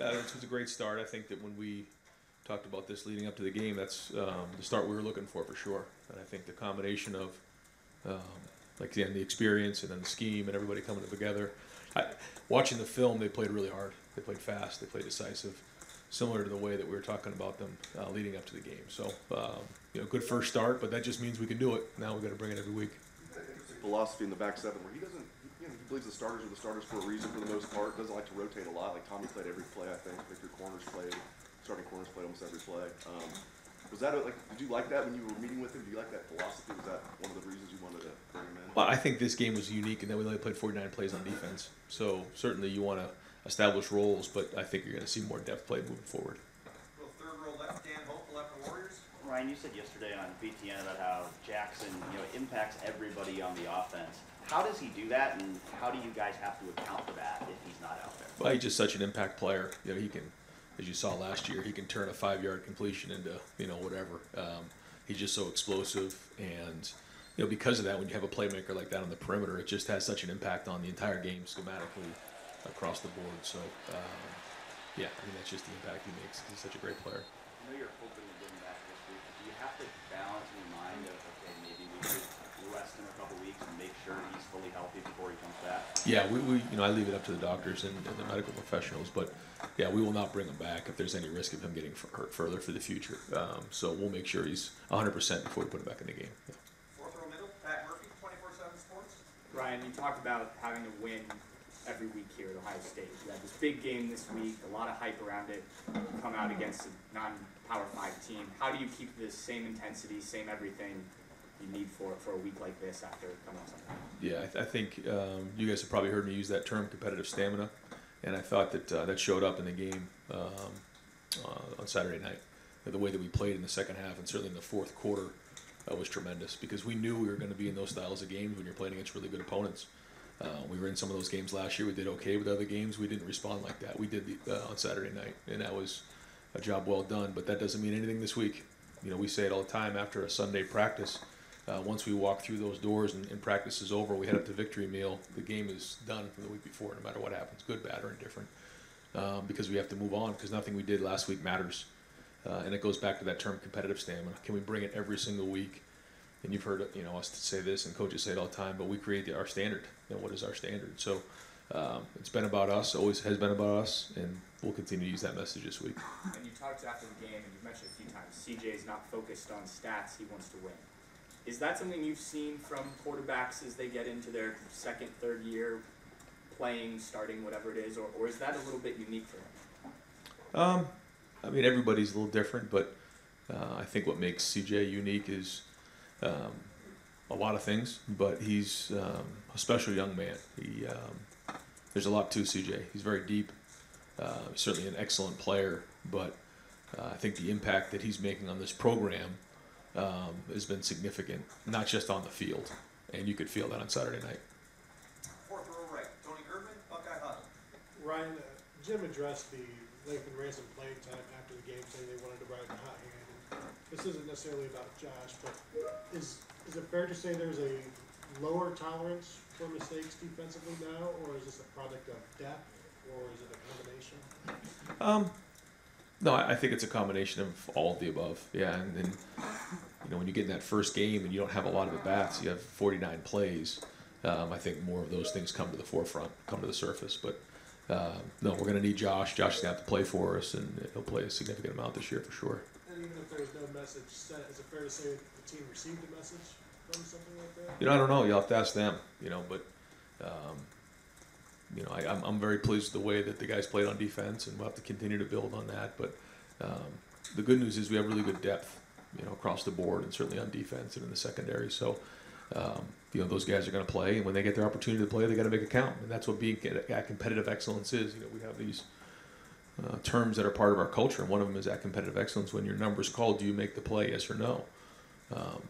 Uh, this was a great start. I think that when we talked about this leading up to the game, that's um, the start we were looking for for sure. And I think the combination of, um, like again, the experience and then the scheme and everybody coming together. I, watching the film, they played really hard. They played fast. They played decisive, similar to the way that we were talking about them uh, leading up to the game. So, um, you know, good first start, but that just means we can do it. Now we got to bring it every week. Philosophy in the back seven where he doesn't, you know, he believes the starters are the starters for a reason for the most part. Doesn't like to rotate a lot. Like Tommy played every play, I think. Victor Corners played, starting corners played almost every play. Um, was that a, like? Did you like that when you were meeting with him? Do you like that philosophy? Was that one of the reasons you wanted to bring him in? Well, I think this game was unique in that we only played 49 plays on defense. So certainly you want to establish roles, but I think you're going to see more depth play moving forward. Little third row left, Dan Hope, left the Warriors. Ryan, you said yesterday on BTN about how Jaxon, you know, impacts everybody on the offense. How does he do that, and how do you guys have to account for that if he's not out there? Well, he's just such an impact player. You know, he can, as you saw last year, he can turn a five-yard completion into you know whatever. Um, he's just so explosive, and you know because of that, when you have a playmaker like that on the perimeter, it just has such an impact on the entire game schematically across the board. So, um, yeah, I mean that's just the impact he makes. He's such a great player. I know you're hoping to get him back this week, but do you have to balance in your mind of, okay, maybe we should rest him a couple weeks and make sure he's fully healthy before he comes back? Yeah, we, we you know I leave it up to the doctors and, and the medical professionals, but yeah, we will not bring him back if there's any risk of him getting f- hurt further for the future. Um, so we'll make sure he's 100 percent before we put him back in the game. Yeah. Fourth row middle, Pat Murphy, twenty-four seven Sports. Ryan, you talked about having to win every week here at Ohio State. You had this big game this week, a lot of hype around it. You come out against a non-power five team. How do you keep this same intensity, same everything you need for for a week like this after coming off something? Yeah, I, th- I think um, you guys have probably heard me use that term, competitive stamina, and I thought that uh, that showed up in the game um, uh, on Saturday night. The way that we played in the second half, and certainly in the fourth quarter, uh, was tremendous because we knew we were going to be in those styles of games when you're playing against really good opponents. Uh, we were in some of those games last year. We did okay with other games. We didn't respond like that. We did the, uh, on Saturday night, and that was a job well done. But that doesn't mean anything this week. You know, we say it all the time after a Sunday practice. Uh, once we walk through those doors and, and practice is over, we head up to victory meal. The game is done from the week before, no matter what happens, good, bad, or indifferent, um, because we have to move on. Because nothing we did last week matters, uh, and it goes back to that term, competitive stamina. Can we bring it every single week? And you've heard you know us say this, and coaches say it all the time. But we create the, our standard. You know, what is our standard? So um, it's been about us, always has been about us, and we'll continue to use that message this week. And you talked after the game, and you've mentioned a few times, CJ is not focused on stats, he wants to win. Is that something you've seen from quarterbacks as they get into their second, third year playing, starting, whatever it is, or, or is that a little bit unique for him? Um, I mean, everybody's a little different, but uh, I think what makes CJ unique is um, a lot of things. But he's um, a special young man. He um, there's a lot to CJ. He's very deep. Uh, certainly an excellent player, but uh, I think the impact that he's making on this program um, has been significant, not just on the field. And you could feel that on Saturday night. Fourth row right, Tony Gerdeman, Buckeye Huddle. Ryan, uh, Jim addressed the Lathan Ransom playing time after the game, saying they wanted to ride the hot hand. This isn't necessarily about Josh, but is, is it fair to say there's a lower tolerance for mistakes defensively now, or is this a product of depth, or is it a combination? Um, no, I think it's a combination of all of the above. Yeah, and then you know when you get in that first game and you don't have a lot of at bats, you have 49 plays. Um, I think more of those things come to the forefront, come to the surface. But um, no, we're going to need Josh. Josh is going to have to play for us, and he'll play a significant amount this year for sure. And even if there's no message sent, is it fair to say the team received a message from something like that? You know, I don't know. You'll have to ask them. You know, but um, you know, I, I'm, I'm very pleased with the way that the guys played on defense, and we'll have to continue to build on that. But um, the good news is we have really good depth, you know, across the board, and certainly on defense and in the secondary. So, um, you know, those guys are going to play, and when they get their opportunity to play, they got to make it count, and that's what being at competitive excellence is. You know, we have these. Uh, terms that are part of our culture, and one of them is that competitive excellence. When your number's called, do you make the play, yes or no? Um,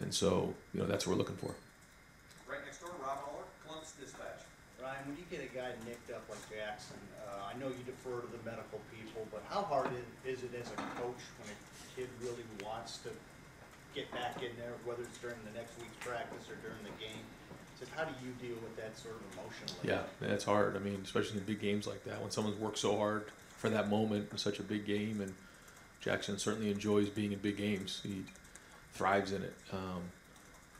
and so, you know, that's what we're looking for. Right next door, Rob Oller, Columbus Dispatch. Ryan, when you get a guy nicked up like Jaxon, uh, I know you defer to the medical people, but how hard is it as a coach when a kid really wants to get back in there, whether it's during the next week's practice or during the game? Just how do you deal with that sort of emotionally? Yeah, it's hard. I mean, especially in big games like that, when someone's worked so hard for that moment in such a big game, and Jaxon certainly enjoys being in big games. He thrives in it. Um,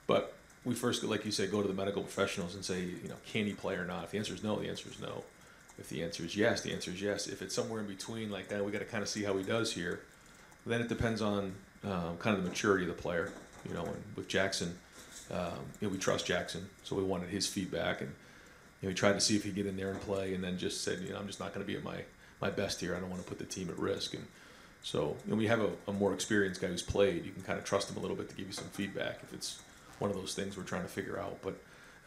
but we first, like you said, go to the medical professionals and say, you know, can he play or not? If the answer is no, the answer is no. If the answer is yes, the answer is yes. If it's somewhere in between like that, we got to kind of see how he does here. Then it depends on um, kind of the maturity of the player. You know, and with Jaxon, um, you know, we trust Jaxon, so we wanted his feedback, and you know, we tried to see if he'd get in there and play, and then just said, you know, I'm just not going to be at my my best here. I don't want to put the team at risk, and so you know, we have a, a more experienced guy who's played. You can kind of trust him a little bit to give you some feedback if it's one of those things we're trying to figure out. But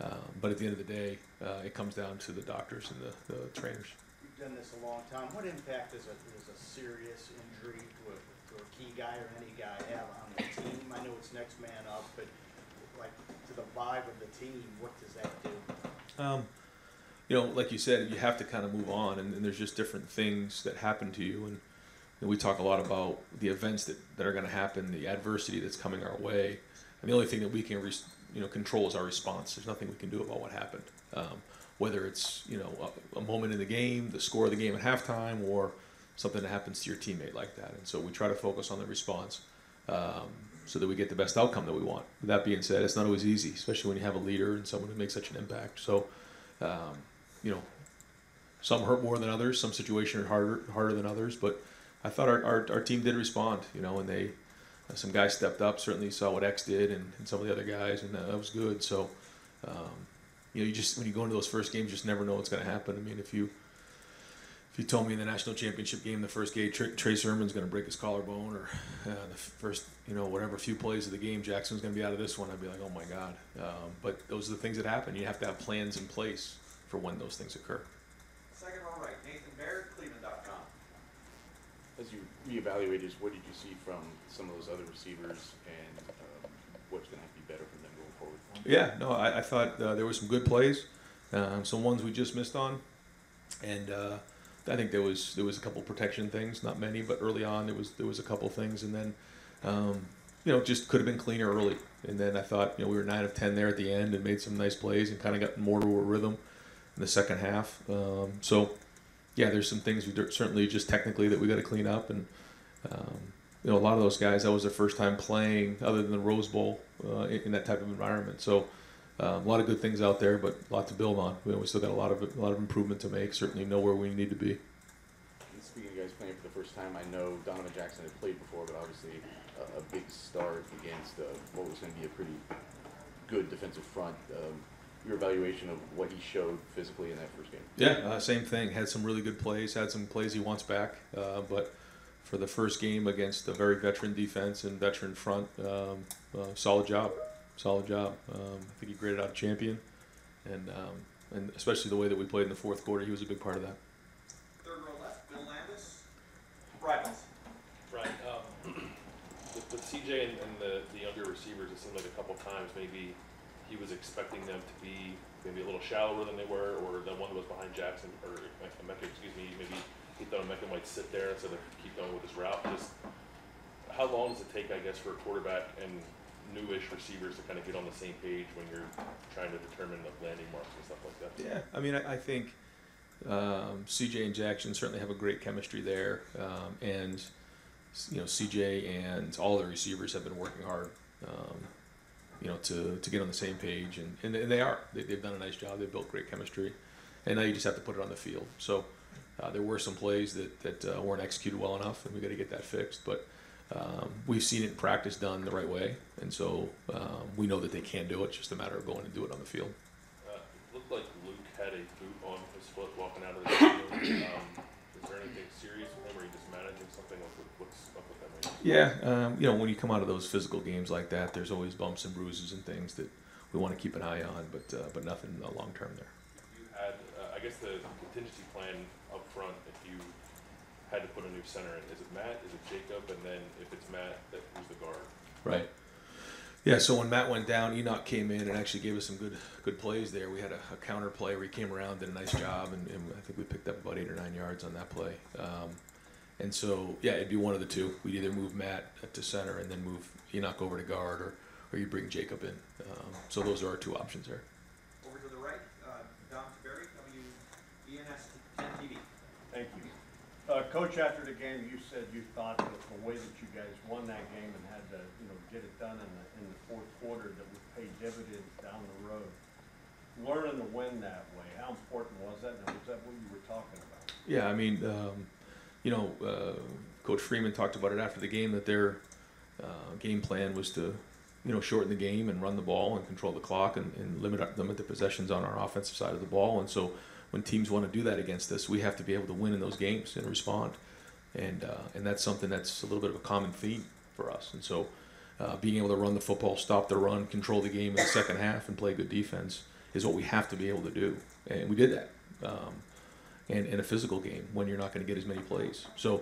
um, but at the end of the day, uh, it comes down to the doctors and the, the trainers. You've done this a long time. What impact does a, does a serious injury to a, to a key guy or any guy have on the team? I know it's next man up, but like to the vibe of the team, what does that do? Um, you know, like you said, you have to kind of move on, and, and there's just different things that happen to you. And, and we talk a lot about the events that, that are going to happen, the adversity that's coming our way. And the only thing that we can, res- you know, control is our response. There's nothing we can do about what happened. Um, whether it's you know a, a moment in the game, the score of the game at halftime, or something that happens to your teammate like that. And so we try to focus on the response um, so that we get the best outcome that we want. With that being said, it's not always easy, especially when you have a leader and someone who makes such an impact. So, um, you know, some hurt more than others. Some situations are harder harder than others. But I thought our, our, our team did respond. You know, and they some guys stepped up. Certainly saw what X did, and, and some of the other guys, and uh, that was good. So, um, you know, you just when you go into those first games, you just never know what's going to happen. I mean, if you if you told me in the national championship game, the first game, Trey, Trey Sermon's going to break his collarbone, or uh, the first, you know, whatever few plays of the game, Jaxon's going to be out of this one, I'd be like, oh my god. Um, but those are the things that happen. You have to have plans in place for when those things occur. Second row right, Nathan Baird, Cleveland.com. As you reevaluated, what did you see from some of those other receivers and um, what's going to have to be better for them going forward? Yeah, no, I, I thought uh, there were some good plays, um, some ones we just missed on, and uh, I think there was there was a couple protection things, not many, but early on there was there was a couple things, and then um, you know just could have been cleaner early, and then I thought you know we were nine of ten there at the end and made some nice plays and kind of got more to a rhythm in the second half. Um, so yeah, there's some things we certainly just technically that we got to clean up, and um, you know a lot of those guys that was their first time playing other than the Rose Bowl uh, in, in that type of environment. So. Um, a lot of good things out there, but a lot to build on. We, we still got a lot of a lot of improvement to make. Certainly, know where we need to be. And speaking of guys playing for the first time, I know Donovan Jackson had played before, but obviously a, a big start against uh, what was going to be a pretty good defensive front. Um, your evaluation of what he showed physically in that first game? Yeah, uh, same thing. Had some really good plays. Had some plays he wants back, uh, but for the first game against a very veteran defense and veteran front, um, uh, solid job. Solid job. Um, I think he graded out a champion, and um, and especially the way that we played in the fourth quarter, he was a big part of that. Third row left, Bill Landis, Rivals. Right. Um, with, with CJ and, and the, the younger receivers, it seemed like a couple times maybe he was expecting them to be maybe a little shallower than they were, or the one that was behind Jaxon, or Emeka, excuse me, maybe he thought Emeka might sit there instead of keep going with his route. Just how long does it take, I guess, for a quarterback and newish receivers to kind of get on the same page when you're trying to determine the landing marks and stuff like that? Yeah, I mean, I, I think um, CJ and Jaxon certainly have a great chemistry there, um, and you know CJ and all the receivers have been working hard, um, you know, to, to get on the same page, and, and, they are. They, they've done a nice job. They've built great chemistry, and now you just have to put it on the field. So uh, there were some plays that that uh, weren't executed well enough, and we got to get that fixed, but. Um, we've seen it in practice done the right way, and so um, we know that they can do it. It's just a matter of going and do it on the field. Uh, looked like Luke had a boot on his foot walking out of the field. Um, is there anything serious with him, or are you just managing something? What's up with that? Yeah, um, you know, when you come out of those physical games like that, there's always bumps and bruises and things that we want to keep an eye on, but uh, but nothing uh, long term there. You had, uh, I guess, the contingency plan up front. If you had to put a new center in, is it Matt? Is it Jacob? And then if it's Matt, that who's the guard? Right. Yeah. So when Matt went down, Enokk came in and actually gave us some good good plays there. We had a, a counter play where he came around, did a nice job, and, and I think we picked up about eight or nine yards on that play. Um, and so yeah, it'd be one of the two. We'd either move Matt to center and then move Enokk over to guard, or or you bring Jacob in. Um, so those are our two options there. Over to the right, uh, Dom Tiberi, WBNS 10 TV. Thank you. Uh, coach, after the game, you said you thought that the way that you guys won that game and had to, you know, get it done in the, in the fourth quarter, that would pay dividends down the road. Learning to win that way, how important was that, and was that what you were talking about? Yeah, I mean, um, you know, uh, Coach Freeman talked about it after the game that their uh, game plan was to, you know, shorten the game and run the ball and control the clock and, and limit our- limit the possessions on our offensive side of the ball. And so, when teams want to do that against us, we have to be able to win in those games and respond. And uh, and that's something that's a little bit of a common theme for us. And so, uh, being able to run the football, stop the run, control the game in the second half, and play good defense is what we have to be able to do. And we did that. Um, and in a physical game when you're not going to get as many plays. So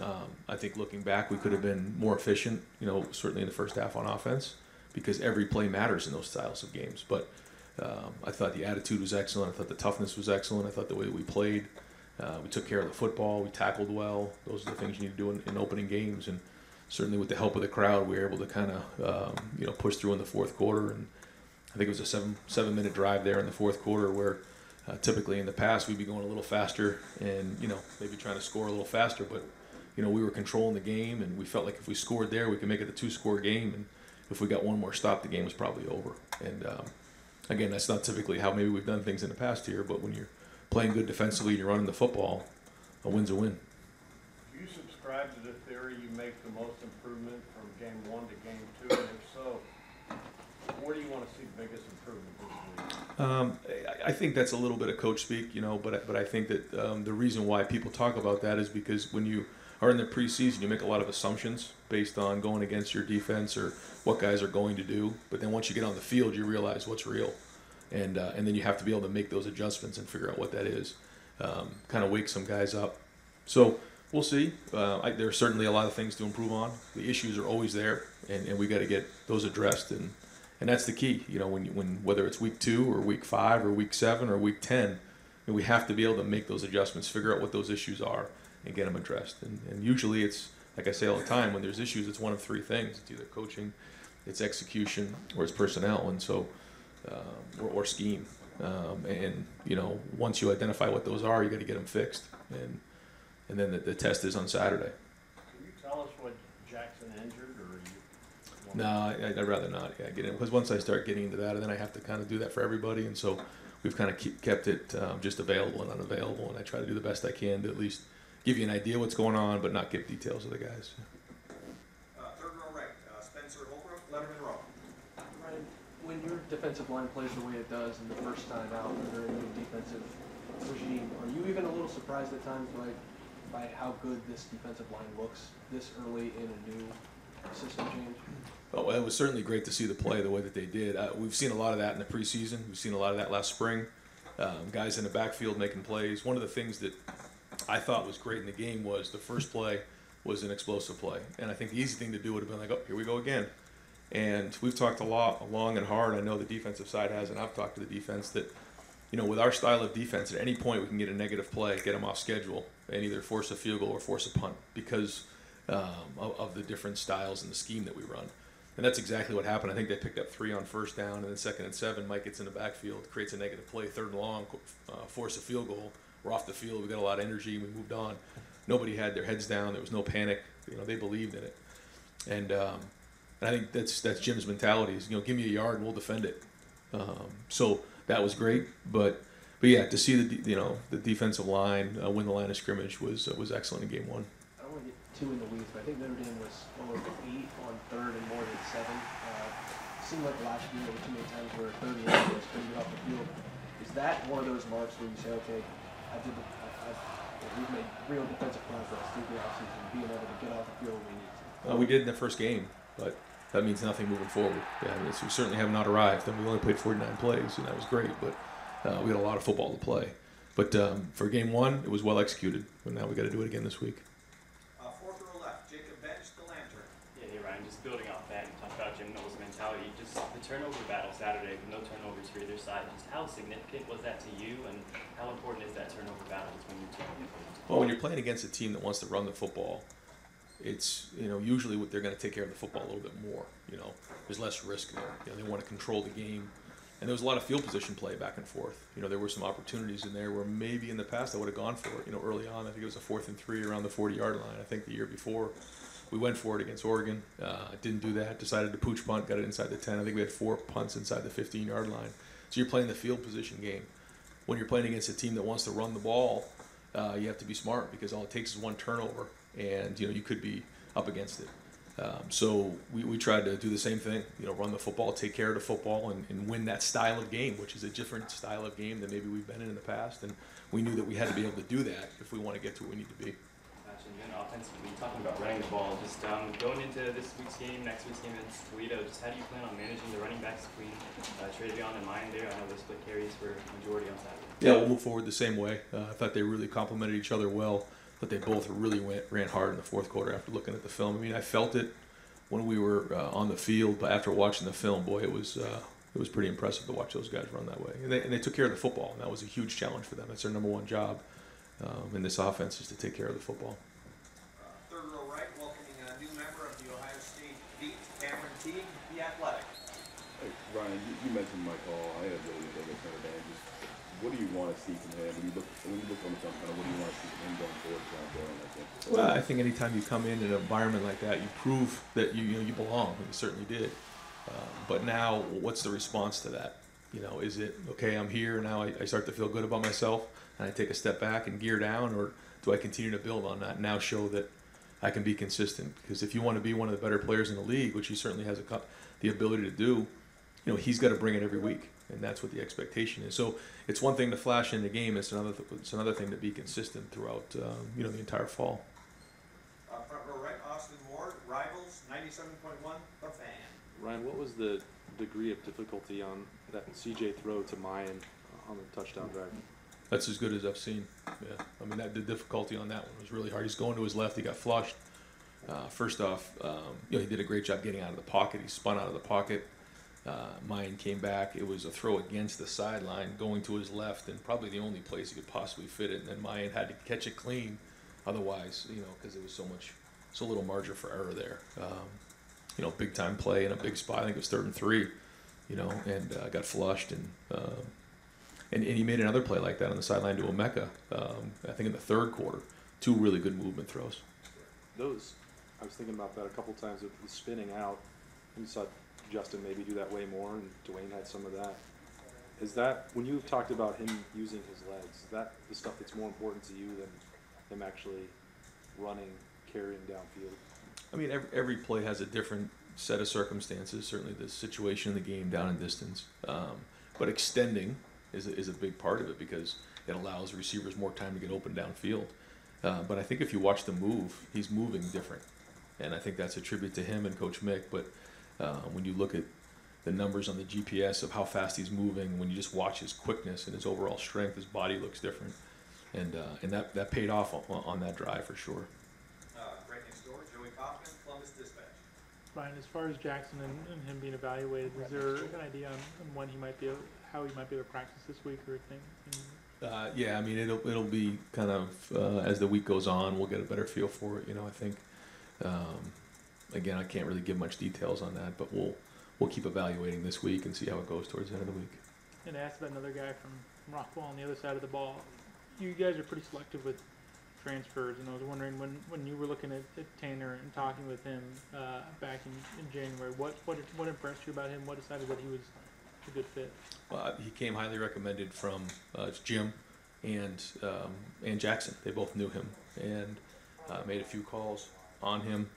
um, I think looking back, we could have been more efficient. You know, certainly in the first half on offense, because every play matters in those styles of games. But um, I thought the attitude was excellent. I thought the toughness was excellent. I thought the way that we played, uh, we took care of the football. We tackled well. Those are the things you need to do in, in opening games. And certainly with the help of the crowd, we were able to kind of um, you know push through in the fourth quarter. And I think it was a seven seven minute drive there in the fourth quarter where uh, typically in the past we'd be going a little faster and you know maybe trying to score a little faster, but you know we were controlling the game and we felt like if we scored there we could make it a two score game and if we got one more stop the game was probably over. And um, again that's not typically how maybe we've done things in the past here, but when you're playing good defensively and you're running the football, a win's a win. Do you subscribe to the theory you make the most improvement from game one to game two, and if so, where do you wanna see the biggest improvement this week? Um, I, think that's a little bit of coach speak, you know, but I- but I think that um, the reason why people talk about that is because when you are in the preseason, you make a lot of assumptions based on going against your defense or what guys are going to do. But then once you get on the field, you realize what's real, and uh, and then you have to be able to make those adjustments and figure out what that is. Um, kind of wake some guys up. So we'll see. Uh, I, there are certainly a lot of things to improve on. The issues are always there, and, and we got to get those addressed. And and that's the key. You know, when when whether it's week two or week five or week seven or week ten, we have to be able to make those adjustments, figure out what those issues are, and get them addressed. And, and usually, it's like I say all the time, when there's issues, it's one of three things: it's either coaching, it's execution, or it's personnel. And so, um, or, or scheme. Um, and you know, once you identify what those are, you got to get them fixed. And and then the, the test is on Saturday. Can you tell us what Jaxon injured, or you? No, I, I'd rather not. Yeah, get in because once I start getting into that, and then I have to kind of do that for everybody, and so we've kind of kept it um, just available and unavailable, and I try to do the best I can to at least give you an idea what's going on, but not give details of the guys. Uh, third row right, uh, Spencer Holbrook, Lettermen Row. Ryan, when your defensive line plays the way it does in the first time out under a new defensive regime, are you even a little surprised at times by, by how good this defensive line looks this early in a new system change? Oh, well, it was certainly great to see the play the way that they did. Uh, we've seen a lot of that in the preseason. We've seen a lot of that last spring. Um, guys in the backfield making plays. One of the things that I thought was great in the game was the first play was an explosive play, and I think the easy thing to do would have been like, "Oh, here we go again." And we've talked a lot, long and hard. I know the defensive side has, and I've talked to the defense that, you know, with our style of defense, at any point we can get a negative play, get them off schedule, and either force a field goal or force a punt because um, of, of the different styles and the scheme that we run. And that's exactly what happened. I think they picked up three on first down, and then second and seven. Mike gets in the backfield, creates a negative play, third and long, uh, force a field goal. We're off the field. We got a lot of energy. We moved on. Nobody had their heads down. There was no panic. You know, they believed in it. And, um, and I think that's that's Jim's mentality. Is you know, give me a yard and we'll defend it. Um, so that was great. But but yeah, to see the you know the defensive line uh, win the line of scrimmage was uh, was excellent in game one. I don't want to get too in the weeds, but I think Notre Dame was over eight on third and more than seven. Uh, seemed like last year there were too many times where third and was couldn't get off the field. Is that one of those marks where you say, okay, I did the, I, I, we've made real defensive progress through the offseason, being able to get off the field when we need to? Uh, we did in the first game, but that means nothing moving forward. Yeah, I mean, we certainly have not arrived, and we only played 49 plays, and that was great. But uh, we had a lot of football to play. But um, for game one, it was well executed. But now we got to do it again this week. Uh, fourth row left, Jacob Benge, the lantern. Yeah, hey Ryan, just building off that, you talked about Jim Knowles' mentality, just the turnover battle Saturday with no turnovers for either side, just how significant was that to you and how important is that turnover battle between your two? Well, when you're playing against a team that wants to run the football, it's you know usually what they're going to take care of the football a little bit more. You know, there's less risk there. You know, they want to control the game, And there was a lot of field position play back and forth. You know, there were some opportunities in there where maybe in the past I would have gone for it. You know, early on, I think it was a fourth and three around the 40 yard line. I think the year before we went for it against Oregon. Uh, didn't do that. Decided to pooch punt. Got it inside the 10. I think we had four punts inside the 15 yard line. So you're playing the field position game. When you're playing against a team that wants to run the ball, uh, you have to be smart because all it takes is one turnover, and you know you could be up against it. Um, so we, we tried to do the same thing, you know, run the football, take care of the football, and, and win that style of game, which is a different style of game than maybe we've been in in the past. And we knew that we had to be able to do that if we want to get to where we need to be. And offensively, talking about running the ball, just um, going into this week's game, next week's game against Toledo, just how do you plan on managing the running backs between uh, TreVeyon and Miyan there? I know they split carries for majority on Saturday. Yeah, we'll move forward the same way. Uh, I thought they really complemented each other well, but they both really went ran hard in the fourth quarter after looking at the film. I mean, I felt it when we were uh, on the field, but after watching the film, boy, it was uh, it was pretty impressive to watch those guys run that way. And they, and they took care of the football, and that was a huge challenge for them. That's their number one job um, in this offense is to take care of the football. Uh, Third row right, welcoming a new member of the Ohio State Beat, Cameron Teague, the athletic. You, you mentioned. I had a really good. Just what do you want to see from him when you look when you look on the? Kind of what do you want to see from him going forward, John Doran? I think. Well, I think anytime you come in an environment like that, you prove that you you know you belong. And you certainly did. Um, but now, what's the response to that? You know, is it okay? I'm here now. I, I start to feel good about myself, and I take a step back and gear down, or do I continue to build on that? and Now show that I can be consistent. Because if you want to be one of the better players in the league, which he certainly has a, the ability to do, you know, he's got to bring it every week, and that's what the expectation is. So it's one thing to flash in the game; it's another th- it's another thing to be consistent throughout um, you know the entire fall. Uh, Front row right, Austin Ward, Rivals, ninety-seven point one, The Fan. Ryan, what was the degree of difficulty on that CJ throw to Miyan on the touchdown drive? That's as good as I've seen. Yeah, I mean that the difficulty on that one was really hard. He's going to his left. He got flushed. Uh, first off, um, you know he did a great job getting out of the pocket. He spun out of the pocket. Uh, Miyan came back. It was a throw against the sideline, going to his left, and probably the only place he could possibly fit it. And then Miyan had to catch it clean. Otherwise, you know, because there was so much, so little margin for error there. Um, you know, big time play in a big spot. I think it was third and three. You know, and uh, got flushed and. Um, and, and he made another play like that on the sideline to Emeka, um, I think in the third quarter. Two really good movement throws. Those, I was thinking about that a couple times with spinning out. You saw Justin maybe do that way more, and Dwayne had some of that. Is that when you've talked about him using his legs? Is that the stuff that's more important to you than him actually running, carrying downfield? I mean, every, every play has a different set of circumstances. Certainly, the situation in the game, down and distance, um, but extending is a, is a big part of it because it allows receivers more time to get open downfield. Uh, but I think if you watch the move, he's moving different, and I think that's a tribute to him and Coach Mick. But uh, when you look at the numbers on the GPS of how fast he's moving, when you just watch his quickness and his overall strength, his body looks different, and uh, and that that paid off on, on that drive for sure. Uh, right next door, Joey Kaufman, Columbus Dispatch. Ryan, as far as Jaxon and, and him being evaluated, is there an idea on, on when he might be, able, how he might be able to practice this week or anything? Uh, yeah, I mean it'll it'll be kind of uh, as the week goes on, we'll get a better feel for it. You know, I think. Um, again, I can't really give much details on that, but we'll we'll keep evaluating this week and see how it goes towards the end of the week. And asked about another guy from Rockwell on the other side of the ball. You guys are pretty selective with transfers, and I was wondering when, when you were looking at, at Tanner and talking with him uh, back in, in January, what, what what impressed you about him? What decided that he was a good fit? Well, he came highly recommended from uh, Jim and um, and Jackson. They both knew him and uh, made a few calls on him.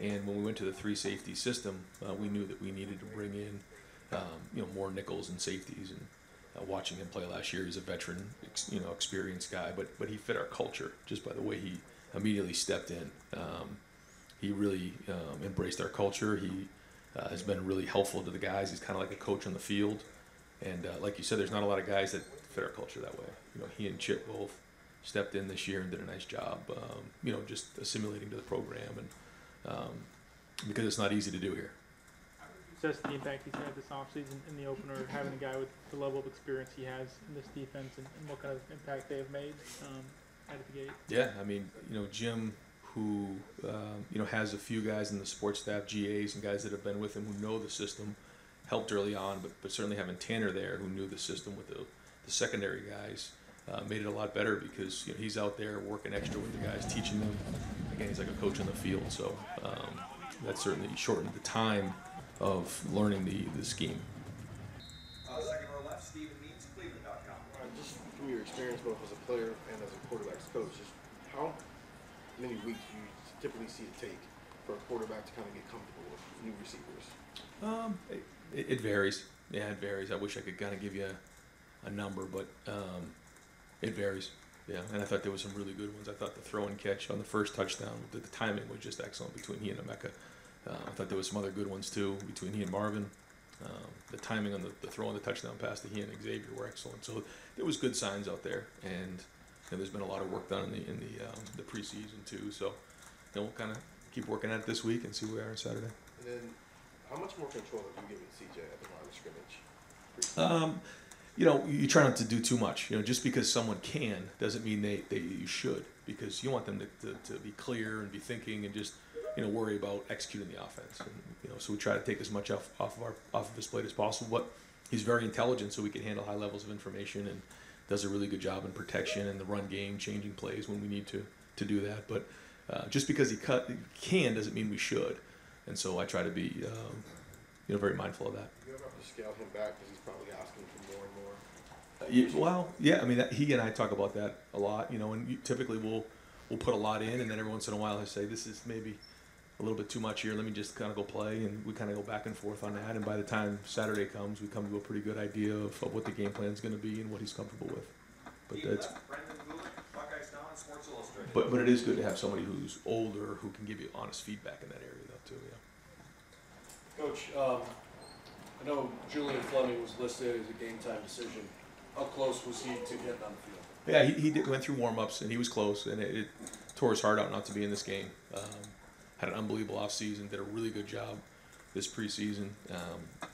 And when we went to the three safety system, uh, we knew that we needed to bring in, um, you know, more nickels and safeties. And uh, watching him play last year, he's a veteran, you know, experienced guy. But but he fit our culture just by the way he immediately stepped in. Um, he really um, embraced our culture. He uh, has been really helpful to the guys. He's kind of like a coach on the field. And uh, like you said, there's not a lot of guys that fit our culture that way. You know, he and Chip both stepped in this year and did a nice job. Um, you know, just assimilating to the program and um, because it's not easy to do here. Assess the impact he's had this offseason in the opener, having a guy with the level of experience he has in this defense, and, and what kind of impact they have made um, out of the gate. Yeah, I mean, you know, Jim, who um, you know has a few guys in the sports staff, GAs, and guys that have been with him who know the system, helped early on, but, but certainly having Tanner there, who knew the system with the, the secondary guys, uh, made it a lot better because you know, he's out there working extra with the guys, teaching them. Again, he's like a coach on the field, so um, that certainly shortened the time of learning the, the scheme. Uh, second row left, Stephen Means, Cleveland.com. Uh, just from your experience both as a player and as a quarterback's coach, just how many weeks do you typically see it take for a quarterback to kind of get comfortable with new receivers? Um, it, it varies. Yeah, it varies. I wish I could kind of give you a, a number, but um, it varies. Yeah, and I thought there was some really good ones. I thought the throw and catch on the first touchdown, the, the timing was just excellent between he and Emeka. Uh, I thought there was some other good ones too between he and Marvin. Um, the timing on the, the throw and the touchdown pass to he and Xavier were excellent. So there was good signs out there, and you know, there's been a lot of work done in the in the um, the preseason too. So you know, we'll kind of keep working at it this week and see where we are on Saturday. And then, how much more control have you given CJ at the line of scrimmage? Um, you know, you try not to do too much. You know, just because someone can doesn't mean they, they you should. Because you want them to, to, to be clear and be thinking and just you know worry about executing the offense. And, you know, so we try to take as much off, off of our off of his plate as possible. But he's very intelligent, so we can handle high levels of information and does a really good job in protection and the run game, changing plays when we need to to do that. But uh, just because he cut can doesn't mean we should. And so I try to be um, you know very mindful of that. You have to scale him back because he's probably asking for more and more? Yeah, well, yeah, I mean, that, he and I talk about that a lot, you know, and you, typically we'll we'll put a lot in, and then every once in a while I say, this is maybe a little bit too much here. Let me just kind of go play, and we kind of go back and forth on that. And by the time Saturday comes, we come to a pretty good idea of, of what the game plan is going to be and what he's comfortable with. But that's left, Brendan Gulick, Buckeyes Now on Sports Illustrated. but but it is good to have somebody who's older who can give you honest feedback in that area though too. Yeah. Coach, um, I know Julian Fleming was listed as a game time decision. How close was he to getting on the field? Yeah, he, he did, went through warm ups and he was close, and it, it tore his heart out not to be in this game. Um, had an unbelievable off season, did a really good job this preseason. Um,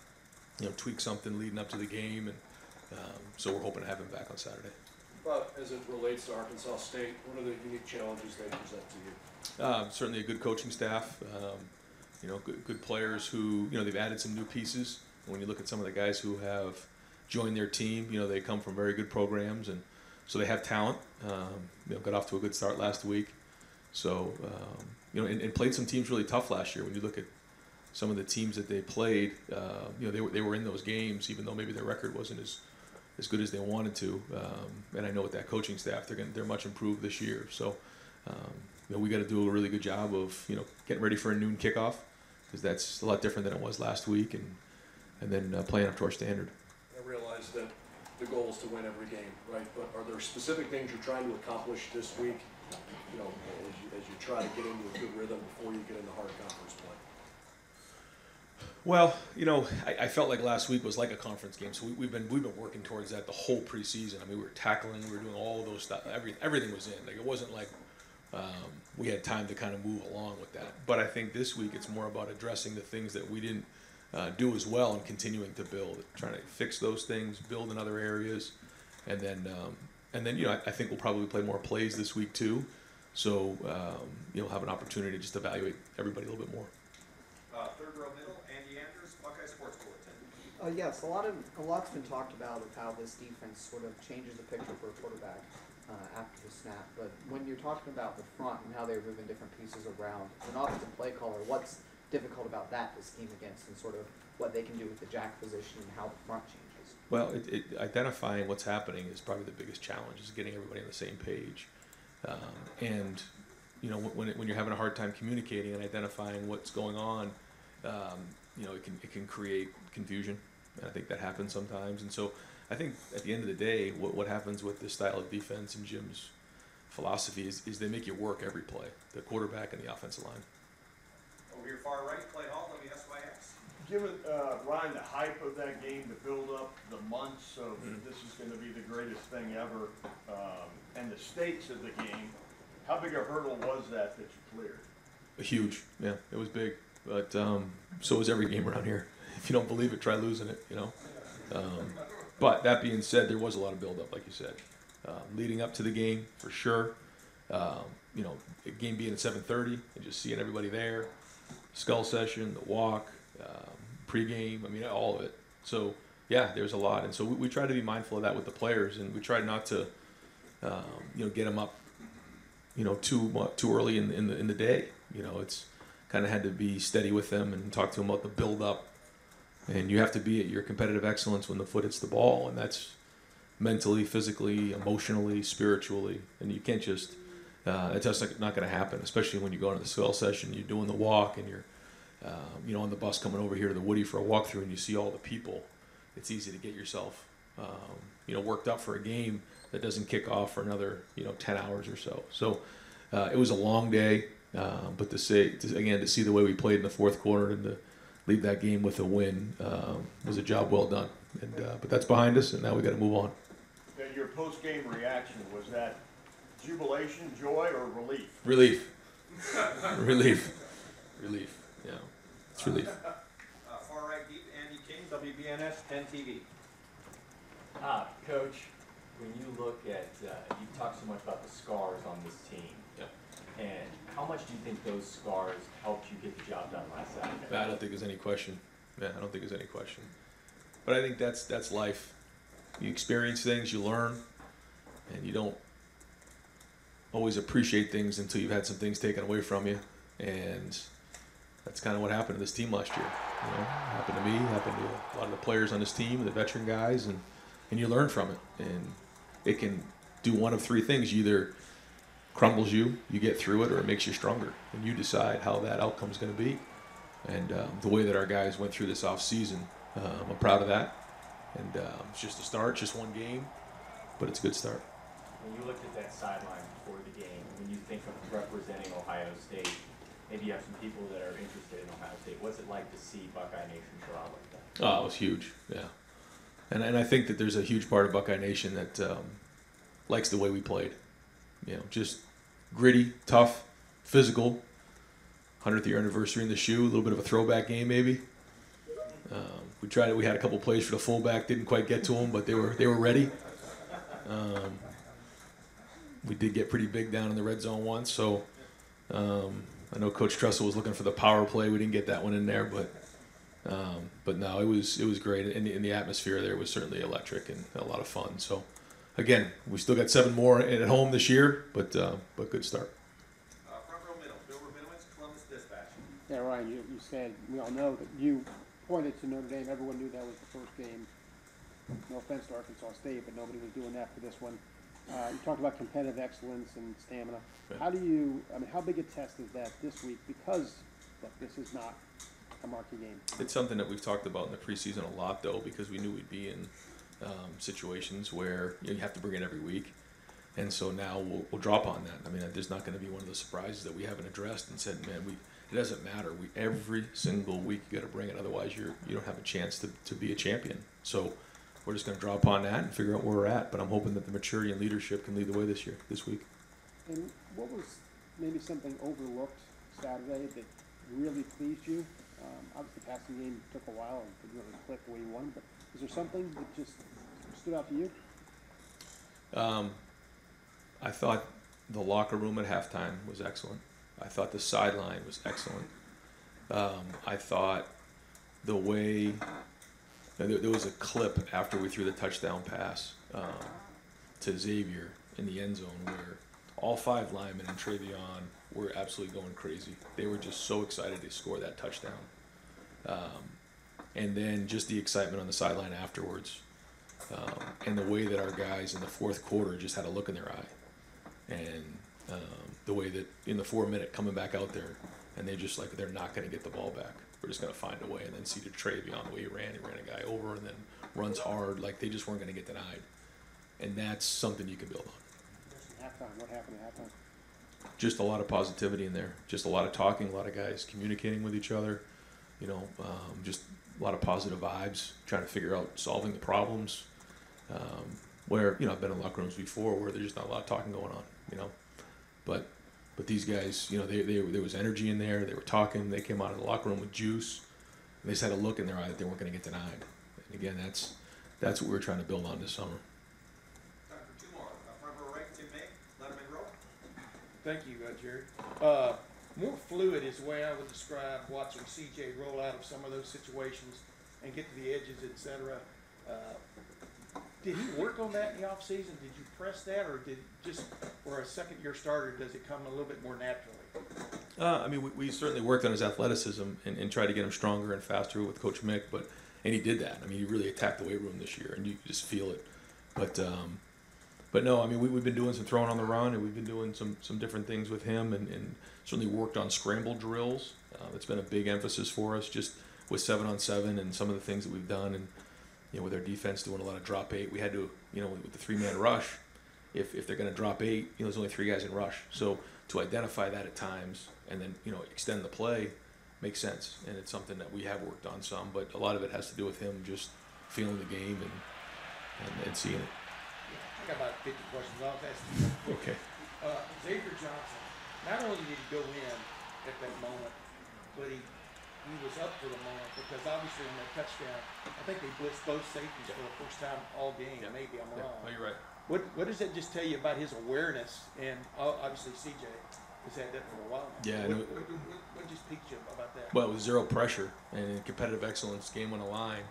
you know, tweaked something leading up to the game, and um, so we're hoping to have him back on Saturday. But as it relates to Arkansas State, what are the unique challenges they present to you? Um, certainly a good coaching staff. Um, you know, good, good players who you know they've added some new pieces. And when you look at some of the guys who have joined their team, you know they come from very good programs, and so they have talent. Um, you know, got off to a good start last week. So um, you know, and, and played some teams really tough last year. When you look at some of the teams that they played, uh, you know, they were they were in those games, even though maybe their record wasn't as as good as they wanted to. Um, and I know with that coaching staff, they're going they're much improved this year. So, um, you know, we got to do a really good job of you know getting ready for a noon kickoff because that's a lot different than it was last week, and and then uh, playing up to our standard. Realize that the goal is to win every game, right? But are there specific things you're trying to accomplish this week? You know, as you, as you try to get into a good rhythm before you get into hard conference play. Well, you know, I, I felt like last week was like a conference game, so we, we've been we've been working towards that the whole preseason. I mean, we were tackling, we were doing all those stuff. Every, everything was in. Like it wasn't like um, we had time to kind of move along with that. But I think this week it's more about addressing the things that we didn't uh, do as well and continuing to build, trying to fix those things, build in other areas, and then um, and then you know I, I think we'll probably play more plays this week too. So um, you'll have an opportunity to just evaluate everybody a little bit more. Uh, third row middle, Andy Andrews, Buckeye Sports Bulletin. Uh, yes, a lot of a lot's been talked about of how this defense sort of changes the picture for a quarterback uh, after the snap. But when you're talking about the front and how they're moving different pieces around, as an offensive play caller, what's difficult about that to scheme against, and sort of what they can do with the jack position and how the front changes? Well, it, it, identifying what's happening is probably the biggest challenge. Is getting everybody on the same page, um, and you know when it, when you're having a hard time communicating and identifying what's going on, um, you know it can it can create confusion. And I think that happens sometimes. And so I think at the end of the day, what what happens with this style of defense and Jim's philosophy is, is they make you work every play, the quarterback and the offensive line. Over here far right, Clay Hall, WSYX. Given, uh, Ryan, the hype of that game, the build-up, the months of this is gonna be the greatest thing ever, um, and the stakes of the game, how big a hurdle was that that you cleared? Huge, yeah, it was big, but um, so was every game around here. If you don't believe it, try losing it. You know. Um, but that being said, there was a lot of build-up, like you said, um, leading up to the game for sure. Um, you know, the game being at 7:30 and just seeing everybody there, skull session, the walk, um, pregame. I mean, all of it. So yeah, there's a lot, and so we, we try to be mindful of that with the players, and we try not to, um, you know, get them up, you know, too too early in, in the in the day. You know, it's kind of had to be steady with them and talk to them about the build up, and you have to be at your competitive excellence when the foot hits the ball, and that's mentally, physically, emotionally, spiritually, and you can't just. Uh, it's just like not going to happen, especially when you go into the skull session. You're doing the walk, and you're, um, you know, on the bus coming over here to the Woody for a walkthrough, and you see all the people. It's easy to get yourself, um, you know, worked up for a game that doesn't kick off for another, you know, ten hours or so. So uh, it was a long day, uh, but to say to, again to see the way we played in the fourth quarter and to leave that game with a win um, was a job well done. And uh, but that's behind us, and now we got to move on. That Your post-game reaction, was that jubilation, joy, or relief? Relief, relief, relief. Yeah, it's relief. Uh, far right deep, Andy King, WBNS 10 TV. Ah, Coach, when you look at, uh, you talk so much about the scars on this team. Yep. And how much do you think those scars helped you get the job done last Saturday? I don't think there's any question. Yeah, I don't think there's any question. But I think that's that's life. You experience things, you learn, and you don't always appreciate things until you've had some things taken away from you. And that's kind of what happened to this team last year. You know, happened to me, happened to a lot of the players on this team, the veteran guys, and and you learn from it. And it can do one of three things: you either crumbles you, you get through it, or it makes you stronger, and you decide how that outcome is going to be. And um, the way that our guys went through this off season, um, I'm proud of that. And um, it's just a start, just one game, but it's a good start. When you looked at that sideline when you think of representing Ohio State, maybe you have some people that are interested in Ohio State. What's it like to see Buckeye Nation out like that? Oh, it was huge. Yeah, and and I think that there's a huge part of Buckeye Nation that um, likes the way we played. You know, just gritty, tough, physical. Hundredth year anniversary in the shoe, a little bit of a throwback game maybe. Um, we tried it. We had a couple plays for the fullback, didn't quite get to them, but they were they were ready. Um, we did get pretty big down in the red zone once, so um, I know Coach Tressel was looking for the power play. We didn't get that one in there, but um, but no, it was it was great, and, and the atmosphere there was certainly electric and a lot of fun. So again, we still got seven more at home this year, but uh, but good start. Uh, middle, Bill Rabinowitz, Columbus Dispatch. Yeah, Ryan, you, you said, we all know that you pointed to Notre Dame, everyone knew that was the first game. No offense to Arkansas State, but nobody was doing that for this one. Uh, you talked about competitive excellence and stamina. Right. How do you, I mean, how big a test is that this week? Because, look, this is not a marquee game. It's something that we've talked about in the preseason a lot, though, because we knew we'd be in um, situations where you, know, you have to bring it every week, and so now we'll, we'll drop on that. I mean, there's not going to be one of the surprises that we haven't addressed and said, man, we it doesn't matter. We every single week you got to bring it, otherwise you're you don't have a chance to, to be a champion. So we're just going to draw upon that and figure out where we're at. But I'm hoping that the maturity and leadership can lead the way this year, this week. And what was maybe something overlooked Saturday that really pleased you? Um, obviously, passing game took a while and didn't really click the way you wanted, but is there something that just stood out to you? Um, I thought the locker room at halftime was excellent. I thought the sideline was excellent. Um, I thought the way there, there was a clip after we threw the touchdown pass um, to Xavier in the end zone where all five linemen and TreVeyon were absolutely going crazy. They were just so excited to score that touchdown. Um, and then just the excitement on the sideline afterwards um, and the way that our guys in the fourth quarter just had a look in their eye, and um, the way that in the four minute coming back out there, and they just like they're not going to get the ball back. We're just going to find a way, and then see the TreVeyon the way he ran. He ran a guy over, and then runs hard. Like they just weren't going to get denied, and that's something you can build on. Halftime, what happened at halftime? Just a lot of positivity in there. Just a lot of talking. A lot of guys communicating with each other. You know, um, just a lot of positive vibes. Trying to figure out solving the problems. Um, where you know I've been in locker rooms before where there's just not a lot of talking going on, you know, but but these guys, you know, they, they there was energy in there. They were talking. They came out of the locker room with juice. They just had a look in their eye that they weren't going to get denied. And again, that's that's what we're trying to build on this summer. Time for two more. Uh, front right, Tim May, Lettermen Row. Thank you, uh, Jerry. Uh, more fluid is the way I would describe watching CJ roll out of some of those situations and get to the edges, et cetera. Uh, Did he work on that in the offseason? Did you press that, or did just for a second year starter, does it come a little bit more naturally? Uh, I mean, we, we certainly worked on his athleticism and, and tried to get him stronger and faster with Coach Mick, but and he did that. I mean, he really attacked the weight room this year, and you just feel it. But um, but no, I mean, we, we've been doing some throwing on the run, and we've been doing some some different things with him, and, and certainly worked on scramble drills. Uh, that's been a big emphasis for us, just with seven on seven and some of the things that we've done, and you know, with our defense doing a lot of drop eight, we had to, you know, with the three man rush, if, if they're going to drop eight, you know, there's only three guys in rush. So to identify that at times and then, you know, extend the play makes sense. And it's something that we have worked on some, but a lot of it has to do with him just feeling the game and, and, and seeing it. I got about fifty questions, I'll ask you. Okay. Uh, Xavier Johnson, not only did he go in at that moment, but he, he was up for the moment because obviously on that touchdown, I think they blitzed both safeties for the first time all game, Yeah. maybe I'm Yeah. wrong. No, you're right. What, what does that just tell you about his awareness and obviously CJ has had that for a while now. Yeah, What, know- what, what, what just piqued you about that? Well, it was zero pressure and competitive excellence, game on the line.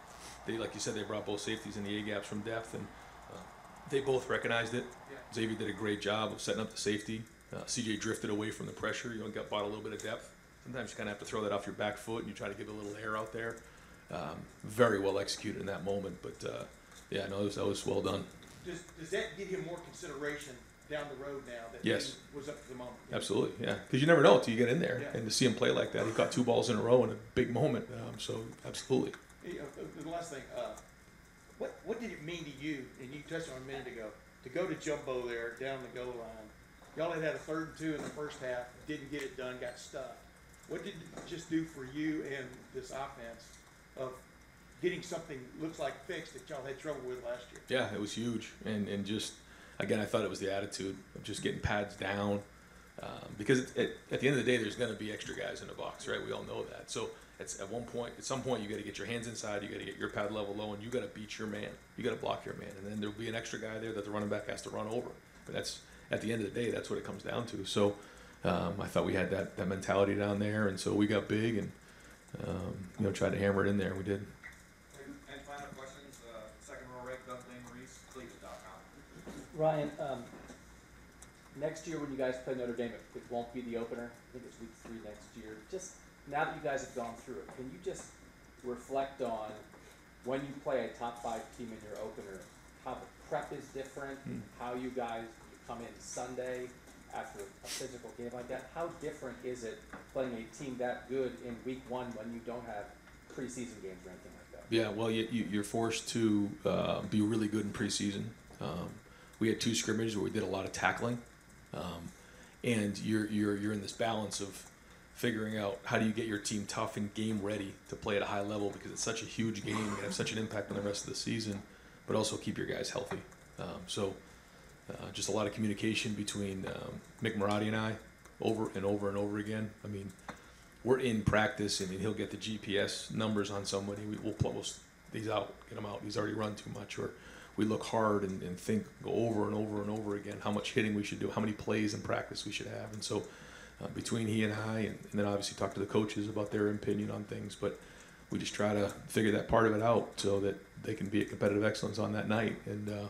They, like you said, they brought both safeties in the A gaps from depth, and uh, they both recognized it. Yeah. Xavier did a great job of setting up the safety. Uh, CJ drifted away from the pressure. You know, got bought a little bit of depth. Sometimes you kind of have to throw that off your back foot, and you try to give a little air out there. Um, very well executed in that moment, but uh, yeah, no, that was, that was well done. Does, does that give him more consideration down the road now that Yes. was up to the moment? Absolutely, yeah. Because you never know until you get in there, Yeah. and to see him play like that, he caught two balls in a row in a big moment. Um, so absolutely. Hey, uh, uh, the last thing, uh, what, what did it mean to you, and you touched on a minute ago, to go to jumbo there down the goal line? Y'all had had a third and two in the first half, didn't get it done, got stuck. What did it just do for you and this offense of getting something looks like fixed that y'all had trouble with last year? Yeah, it was huge, and and just again, I thought it was the attitude of just getting pads down, um, because it, it, at the end of the day, there's going to be extra guys in the box, right? We all know that. So it's at one point, at some point, you got to get your hands inside, you got to get your pad level low, and you got to beat your man, you got to block your man, and then there'll be an extra guy there that the running back has to run over. But that's at the end of the day, that's what it comes down to. So um, I thought we had that that mentality down there, and so we got big and um, you know tried to hammer it in there, and we did. And final questions, uh, second row right, Doug Lane Reese, Cleveland.com. Ryan, um, next year when you guys play Notre Dame, it, it won't be the opener. I think it's week three next year. Just now that you guys have gone through it, can you just reflect on when you play a top five team in your opener, how the prep is different, Hmm. how you guys you come in Sunday after a physical game like that? How different is it playing a team that good in week one when you don't have preseason games or anything like that? Yeah, well, you, you're forced to uh, be really good in preseason. Um, we had two scrimmages where we did a lot of tackling, um, and you're you're you're in this balance of figuring out how do you get your team tough and game ready to play at a high level because it's such a huge game and have such an impact on the rest of the season, but also keep your guys healthy. Um, so, uh, just a lot of communication between um, Mick Marotti and I, over and over and over again. I mean, we're in practice. I mean, he'll get the GPS numbers on somebody. We, we'll pull these out, get him out. He's already run too much. Or we look hard and, and think, go over and over and over again how much hitting we should do, how many plays in practice we should have. And so, uh, between he and I, and, and then obviously talk to the coaches about their opinion on things. But we just try to figure that part of it out so that they can be at competitive excellence on that night. And uh,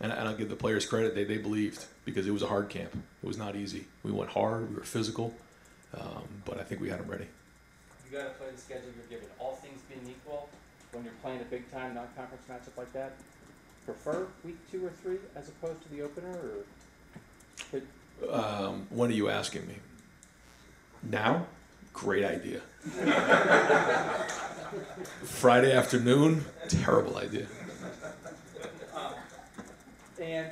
and, and I'll give the players credit; they they believed because it was a hard camp. It was not easy. We went hard. We were physical, um, but I think we had them ready. You gotta play the schedule you're given. All things being equal, when you're playing a big time non-conference matchup like that, prefer week two or three as opposed to the opener, or? But Um, when are you asking me? Now? Great idea. Friday afternoon? Terrible idea. And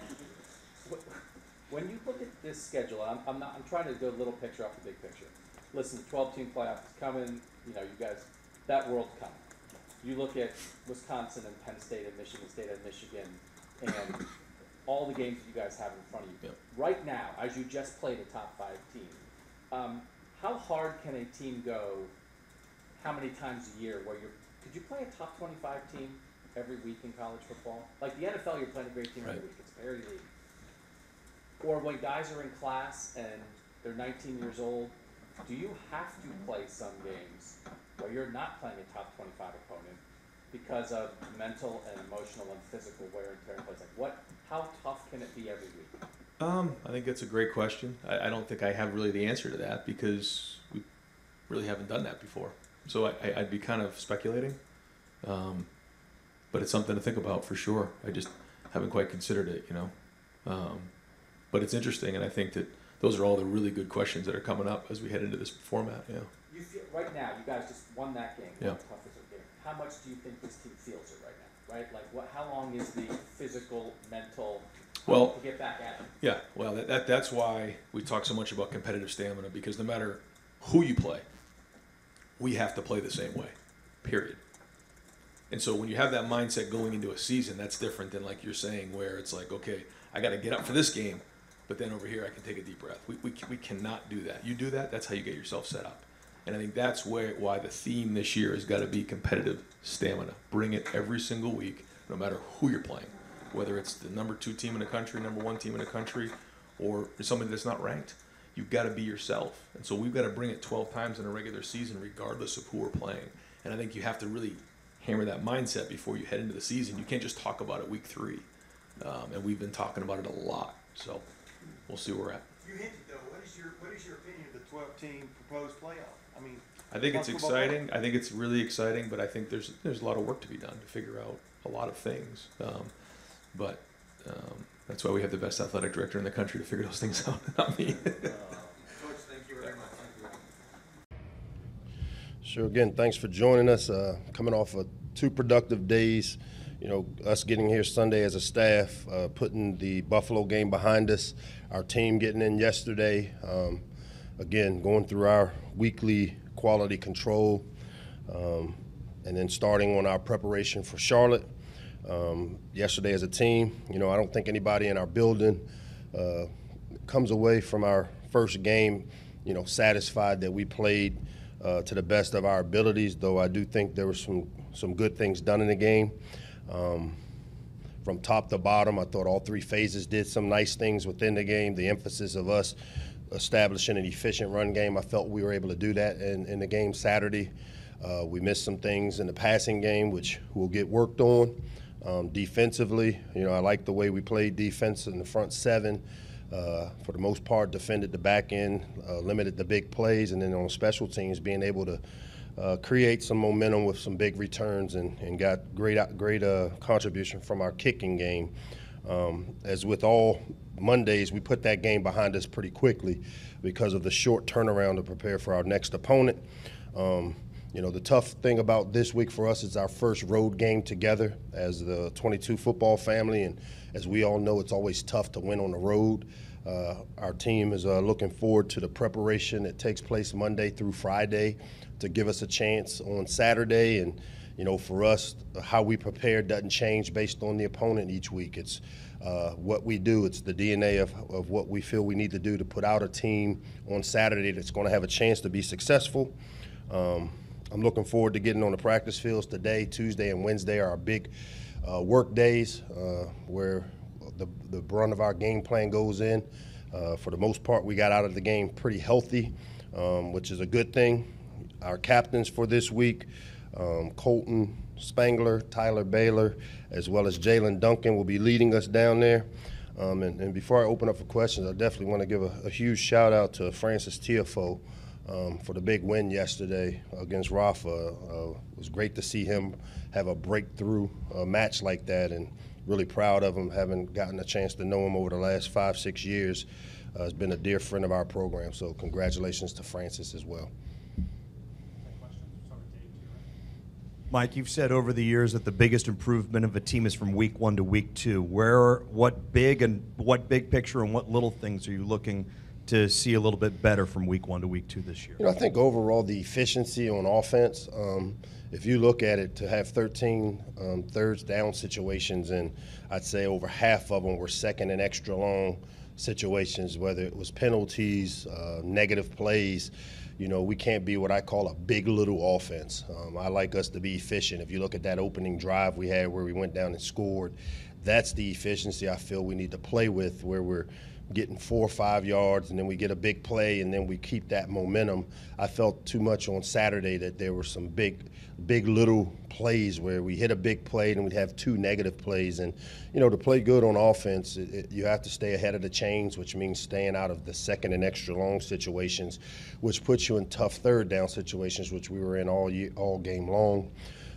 when you look at this schedule, I'm, I'm not, I'm trying to do a little picture off the big picture. Listen, the twelve team playoff is coming, you know, you guys, that world's coming. You look at Wisconsin and Penn State and Michigan State and Michigan and all the games that you guys have in front of you. Yep. Right now, as you just played a top five team, um, how hard can a team go, how many times a year where you're, could you play a top twenty-five team every week in college football? Like the NFL, you're playing a great team every week, it's very league. Or when guys are in class and they're nineteen years old, do you have to play some games where you're not playing a top twenty-five opponent because of mental and emotional and physical wear and tear in place? Like what, how tough can it be every week? Um, I think that's a great question. I, I don't think I have really the answer to that because we really haven't done that before. So I, I, I'd be kind of speculating. Um, but it's something to think about for sure. I just haven't quite considered it, you know. Um, but it's interesting, and I think that those are all the really good questions that are coming up as we head into this format. Yeah. You feel, right now, you guys just won that game, Yeah. won the toughest game. How much do you think this team feels it right now, right? Like what, how long is the physical, mental, Well- to get back at it? Yeah, well, that, that that's why we talk so much about competitive stamina because no matter who you play, we have to play the same way. Period. And so when you have that mindset going into a season, that's different than like you're saying, where it's like, okay, I got to get up for this game, but then over here I can take a deep breath. We, we, we cannot do that. You do that, that's how you get yourself set up. And I think that's where why the theme this year has got to be competitive stamina. Bring it every single week, no matter who you're playing, whether it's the number two team in the country, number one team in the country, or somebody that's not ranked. You've got to be yourself. And so we've got to bring it 12 times in a regular season, regardless of who we're playing. And I think you have to really hammer that mindset before you head into the season. You can't just talk about it week three. Um, and we've been talking about it a lot. So we'll see where we're at. You hinted though, what is your, what is your opinion of the twelve team proposed playoff? I mean. I think it's playoff? exciting. I think it's really exciting, but I think there's there's a lot of work to be done to figure out a lot of things. Um, but um, that's why we have the best athletic director in the country to figure those things out, not me. Coach, thank you very much. Sure. Again, thanks for joining us. Uh, coming off of two productive days, you know, us getting here Sunday as a staff, uh, putting the Buffalo game behind us, our team getting in yesterday. Um, again, going through our weekly quality control, um, and then starting on our preparation for Charlotte. Um, yesterday as a team, you know, I don't think anybody in our building uh, comes away from our first game, you know, satisfied that we played uh, to the best of our abilities. Though I do think there were some some good things done in the game. Um, from top to bottom, I thought all three phases did some nice things within the game. The emphasis of us establishing an efficient run game, I felt we were able to do that in, in the game Saturday. Uh, we missed some things in the passing game, which will get worked on. Um, defensively, you know, I like the way we played defense in the front seven. Uh, for the most part, defended the back end, uh, limited the big plays, and then on special teams, being able to uh, create some momentum with some big returns and, and got great great uh, contribution from our kicking game. Um, as with all Mondays, we put that game behind us pretty quickly because of the short turnaround to prepare for our next opponent. Um, you know, the tough thing about this week for us is our first road game together as the 22 football family. And as we all know, it's always tough to win on the road. Uh, our team is uh, looking forward to the preparation that takes place Monday through Friday to give us a chance on Saturday. And, you know, for us, how we prepare doesn't change based on the opponent each week. It's uh, what we do, it's the DNA of, of what we feel we need to do to put out a team on Saturday that's going to have a chance to be successful. Um, I'm looking forward to getting on the practice fields today. Tuesday and Wednesday are our big uh, work days uh, where the, the brunt of our game plan goes in. Uh, for the most part, we got out of the game pretty healthy, um, which is a good thing. Our captains for this week, um, Colton Spangler, Tyler Baylor, as well as Jaelyn Duncan will be leading us down there. Um, and, and before I open up for questions, I definitely want to give a, a huge shout out to Frances Tiafoe um, for the big win yesterday against Rafa. Uh, it was great to see him have a breakthrough uh, match like that, and really proud of him having gotten a chance to know him over the last five, six years. Uh, has been a dear friend of our program, so congratulations to Frances as well. Mike, you've said over the years that the biggest improvement of a team is from week one to week two. Where, what big and what big picture and what little things are you looking to see a little bit better from week one to week two this year? You know, I think overall the efficiency on offense. Um, if you look at it, to have 13 um, thirds down situations, and I'd say over half of them were second and extra long situations, whether it was penalties, uh, negative plays. You know, we can't be what I call a big little offense. Um, I like us to be efficient. If you look at that opening drive we had where we went down and scored, that's the efficiency I feel we need to play with, where we're getting four or five yards, and then we get a big play, and then we keep that momentum. I felt too much on Saturday that there were some big, big little plays where we hit a big play and we'd have two negative plays. And you know, to play good on offense, it, it, you have to stay ahead of the chains, which means staying out of the second and extra long situations, which puts you in tough third down situations, which we were in all year, all game long.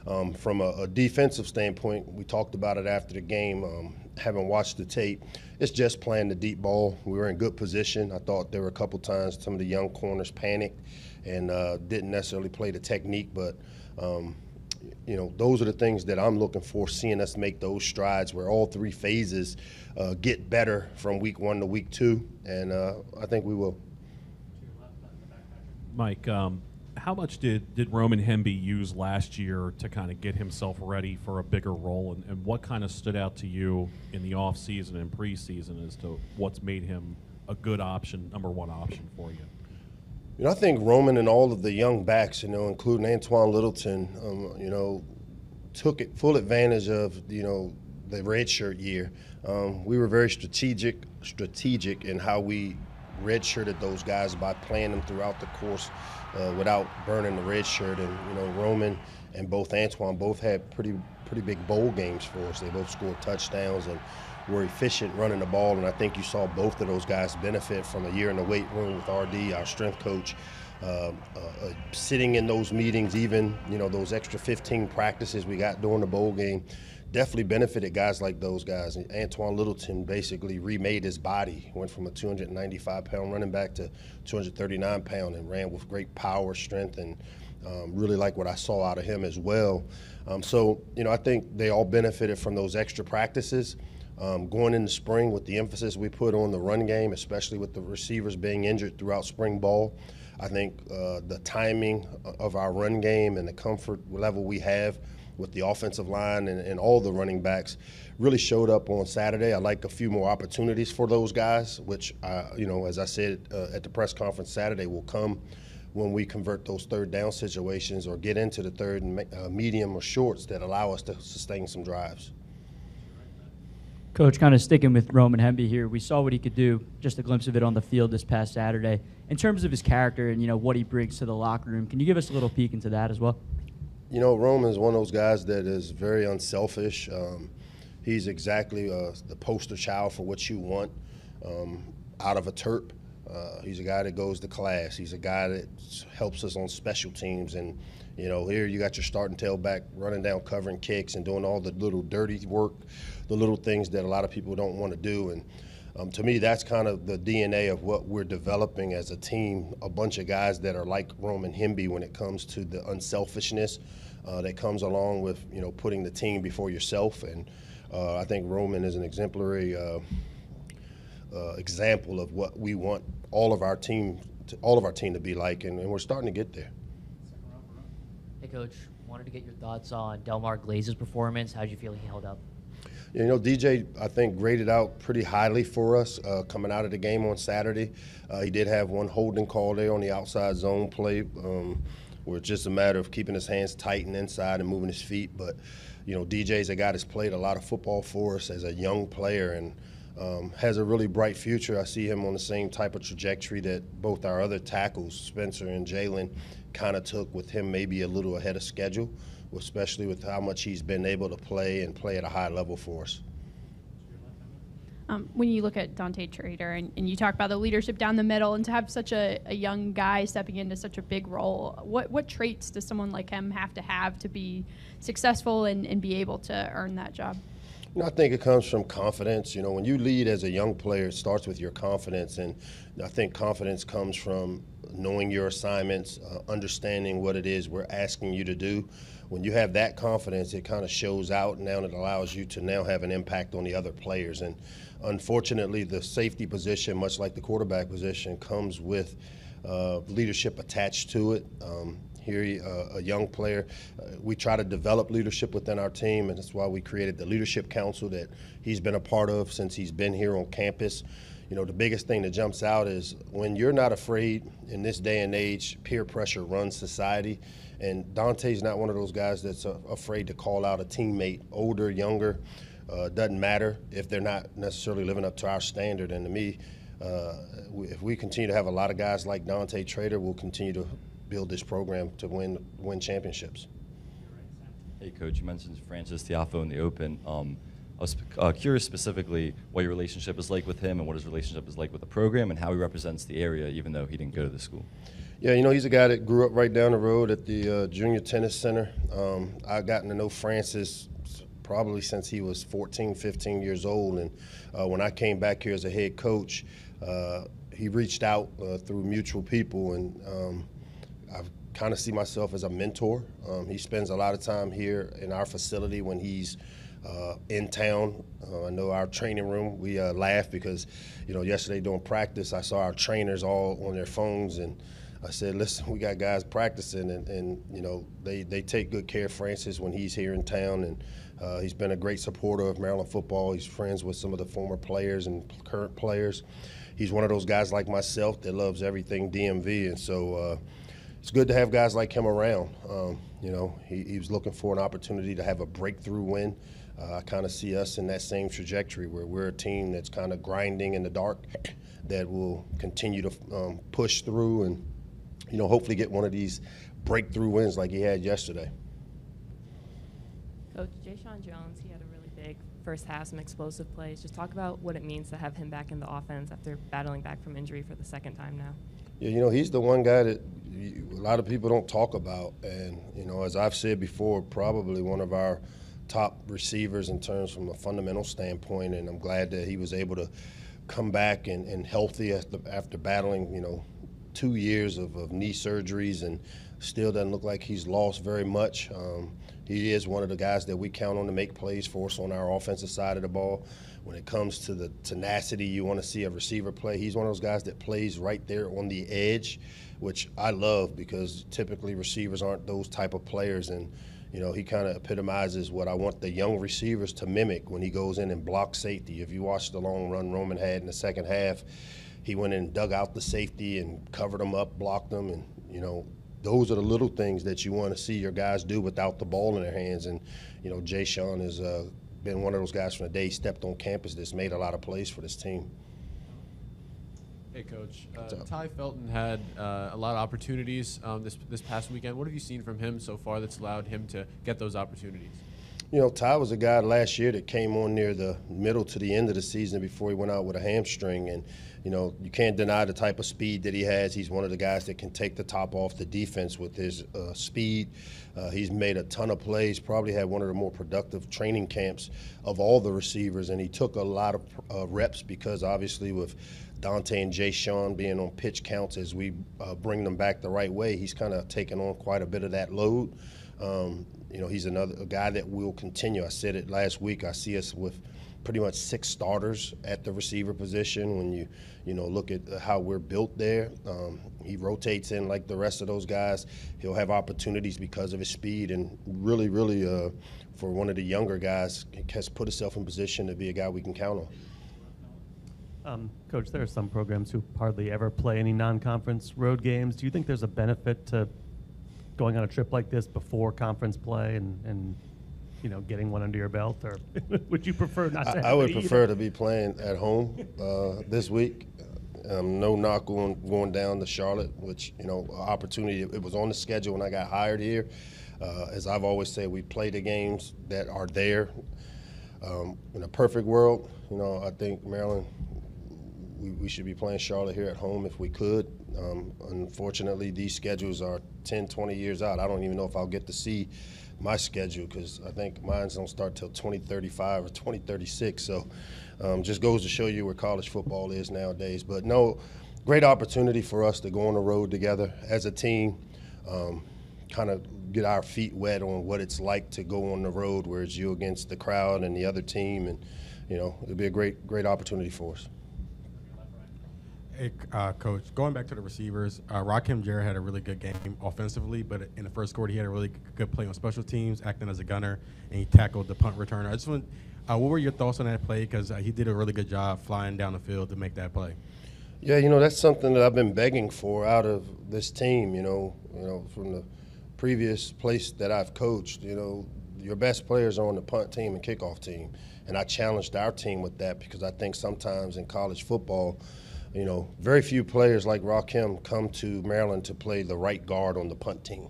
Um, from a, a, defensive standpoint, we talked about it after the game. Um, having watched the tape, it's just playing the deep ball. We were in good position. I thought there were a couple times some of the young corners panicked and uh, didn't necessarily play the technique, but um, you know those are the things that I'm looking for, seeing us make those strides where all three phases uh, get better from week one to week two, and uh, I think we will. Mike, um, how much did, did Roman Hemby use last year to kind of get himself ready for a bigger role? And, and what kind of stood out to you in the offseason and preseason as to what's made him a good option, number one option for you? You know, I think Roman and all of the young backs, you know, including Antwain Littleton, um, you know, took it full advantage of, you know, the redshirt year. Um, we were very strategic, strategic in how we redshirted those guys by playing them throughout the course uh, without burning the red shirt. And you know, Roman and both Antwain both had pretty pretty big bowl games for us. They both scored touchdowns and were efficient running the ball. And I think you saw both of those guys benefit from a year in the weight room with RD, our strength coach. Uh, uh, sitting in those meetings, even you know those extra 15 practices we got during the bowl game, definitely benefited guys like those guys. Antwain Littleton basically remade his body, went from a 295 pound running back to 239 pound, and ran with great power, strength, and um, really like what I saw out of him as well. Um, so you know, I think they all benefited from those extra practices. Um, going into spring with the emphasis we put on the run game, especially with the receivers being injured throughout spring ball. I think uh, the timing of our run game and the comfort level we have with the offensive line and, and, all the running backs really showed up on Saturday. I like a few more opportunities for those guys, which, I, you know, as I said uh, at the press conference Saturday, will come when we convert those third down situations or get into the third and uh, medium or shorts that allow us to sustain some drives. Coach, kind of sticking with Roman Hemby here, we saw what he could do, just a glimpse of it on the field this past Saturday. In terms of his character and you know what he brings to the locker room, can you give us a little peek into that as well? You know, Roman is one of those guys that is very unselfish. Um, he's exactly uh, the poster child for what you want um, out of a Terp. Uh, he's a guy that goes to class. He's a guy that helps us on special teams. And, you know, here you got your starting tailback running down, covering kicks, and doing all the little dirty work, the little things that a lot of people don't want to do. And um, to me, that's kind of the DNA of what we're developing as a team. A bunch of guys that are like Roman Hemby when it comes to the unselfishness uh, that comes along with you know putting the team before yourself. And uh, I think Roman is an exemplary uh, uh example of what we want all of our team, to, all of our team to be like, and, and we're starting to get there. Hey, coach. Wanted to get your thoughts on Delmar Glaze's performance. How did you feel he held up? You know, DJ, I think, graded out pretty highly for us uh, coming out of the game on Saturday. Uh, he did have one holding call there on the outside zone play, um, where it's just a matter of keeping his hands tight and inside and moving his feet. But, you know, DJ's a guy that's played a lot of football for us as a young player and um, has a really bright future. I see him on the same type of trajectory that both our other tackles, Spencer and Jaelyn, kind of took with him maybe a little ahead of schedule especially with how much he's been able to play and play at a high level for us. Um, when you look at Dante Trader and, and, you talk about the leadership down the middle and to have such a, a, young guy stepping into such a big role, what, what traits does someone like him have to have to be successful and, and be able to earn that job? You know, I think it comes from confidence. You know, when you lead as a young player, it starts with your confidence. And I think confidence comes from knowing your assignments, uh, understanding what it is we're asking you to do when you have that confidence, it kind of shows out now and it allows you to now have an impact on the other players. And unfortunately, the safety position, much like the quarterback position, comes with uh, leadership attached to it. Um, here, uh, a young player, uh, we try to develop leadership within our team, and that's why we created the Leadership Council that he's been a part of since he's been here on campus you know, the biggest thing that jumps out is when you're not afraid in this day and age, peer pressure runs society. And Dante's not one of those guys that's uh, afraid to call out a teammate, older, younger. Uh, doesn't matter if they're not necessarily living up to our standard. And to me, uh, if we continue to have a lot of guys like Dante Trader, we'll continue to build this program to win win championships. Hey, Coach, you mentioned Frances Tiafoe in the Open. Um, I was uh, curious specifically what your relationship is like with him and what his relationship is like with the program and how he represents the area, even though he didn't go to the school. Yeah, you know, he's a guy that grew up right down the road at the uh, Junior Tennis Center. Um, I've gotten to know Frances probably since he was 14, 15 years old. And uh, when I came back here as a head coach, uh, he reached out uh, through mutual people. And um, I kind of see myself as a mentor. Um, he spends a lot of time here in our facility when he's uh, in town. Uh, I know our training room. We uh, laugh because, you know, yesterday during practice, I saw our trainers all on their phones, and I said, "Listen, we got guys practicing, and, and you know, they they take good care of Frances when he's here in town, and uh, he's been a great supporter of Maryland football. He's friends with some of the former players and current players. He's one of those guys like myself that loves everything DMV, and so." Uh, it's good to have guys like him around. Um, you know, he, he, was looking for an opportunity to have a breakthrough win. Uh, I kind of see us in that same trajectory where we're a team that's kind of grinding in the dark that will continue to um, push through and, you know, hopefully get one of these breakthrough wins like he had yesterday. Coach Jeshaun Jones, he had a really big first half, some explosive plays. Just talk about what it means to have him back in the offense after battling back from injury for the second time now. Yeah, you know, he's the one guy that a lot of people don't talk about. And, you know, as I've said before, probably one of our top receivers in terms from a fundamental standpoint. And I'm glad that he was able to come back and, and healthy after, after battling, you know, two years of, of knee surgeries and still doesn't look like he's lost very much. Um, he is one of the guys that we count on to make plays for us on our offensive side of the ball when it comes to the tenacity you want to see a receiver play, he's one of those guys that plays right there on the edge, which I love because typically receivers aren't those type of players. And, you know, he kind of epitomizes what I want the young receivers to mimic when he goes in and blocks safety. If you watch the long run Roman had in the second half, he went in and dug out the safety and covered him up, blocked them, and, you know, those are the little things that you want to see your guys do without the ball in their hands. And, you know, Jeshaun has uh, been one of those guys from the day he stepped on campus that's made a lot of plays for this team. Hey, Coach. Uh, Tai Felton had uh, a lot of opportunities um, this this past weekend. What have you seen from him so far that's allowed him to get those opportunities? You know, Ty was a guy last year that came on near the middle to the end of the season before he went out with a hamstring. And, you know, you can't deny the type of speed that he has. He's one of the guys that can take the top off the defense with his uh, speed. Uh, he's made a ton of plays, probably had one of the more productive training camps of all the receivers. And he took a lot of uh, reps because obviously with Dante and Jeshaun being on pitch counts as we uh, bring them back the right way, he's kind of taken on quite a bit of that load. Um, you know, he's another guy that will continue. I said it last week. I see us with pretty much six starters at the receiver position. When you, you know, look at how we're built there, um, he rotates in like the rest of those guys. He'll have opportunities because of his speed, and really, really, uh, for one of the younger guys, has put himself in position to be a guy we can count on. Um, Coach, there are some programs who hardly ever play any non-conference road games. Do you think there's a benefit to going on a trip like this before conference play and, and you know getting one under your belt, or would you prefer not? To I, I would prefer to be playing at home uh, this week. Um, no knock on going down to Charlotte, which you know opportunity. It was on the schedule when I got hired here. Uh, as I've always said, we play the games that are there. Um, in a perfect world, you know, I think Maryland we, we should be playing Charlotte here at home if we could. Um, unfortunately, these schedules are 10, 20 years out. I don't even know if I'll get to see my schedule because I think mine's don't start till 2035 or 2036. So um, just goes to show you where college football is nowadays. But no, great opportunity for us to go on the road together as a team, um, kind of get our feet wet on what it's like to go on the road where it's you against the crowd and the other team. And, you know, it'll be a great, great opportunity for us. Hey, uh, coach. Going back to the receivers, uh, Rakim Jarrett had a really good game offensively, but in the first quarter he had a really good play on special teams, acting as a gunner, and he tackled the punt returner. I just want, uh, what were your thoughts on that play? Because uh, he did a really good job flying down the field to make that play. Yeah, you know that's something that I've been begging for out of this team. You know, you know from the previous place that I've coached. You know, your best players are on the punt team and kickoff team, and I challenged our team with that because I think sometimes in college football you know, very few players like Rakim come to Maryland to play the right guard on the punt team.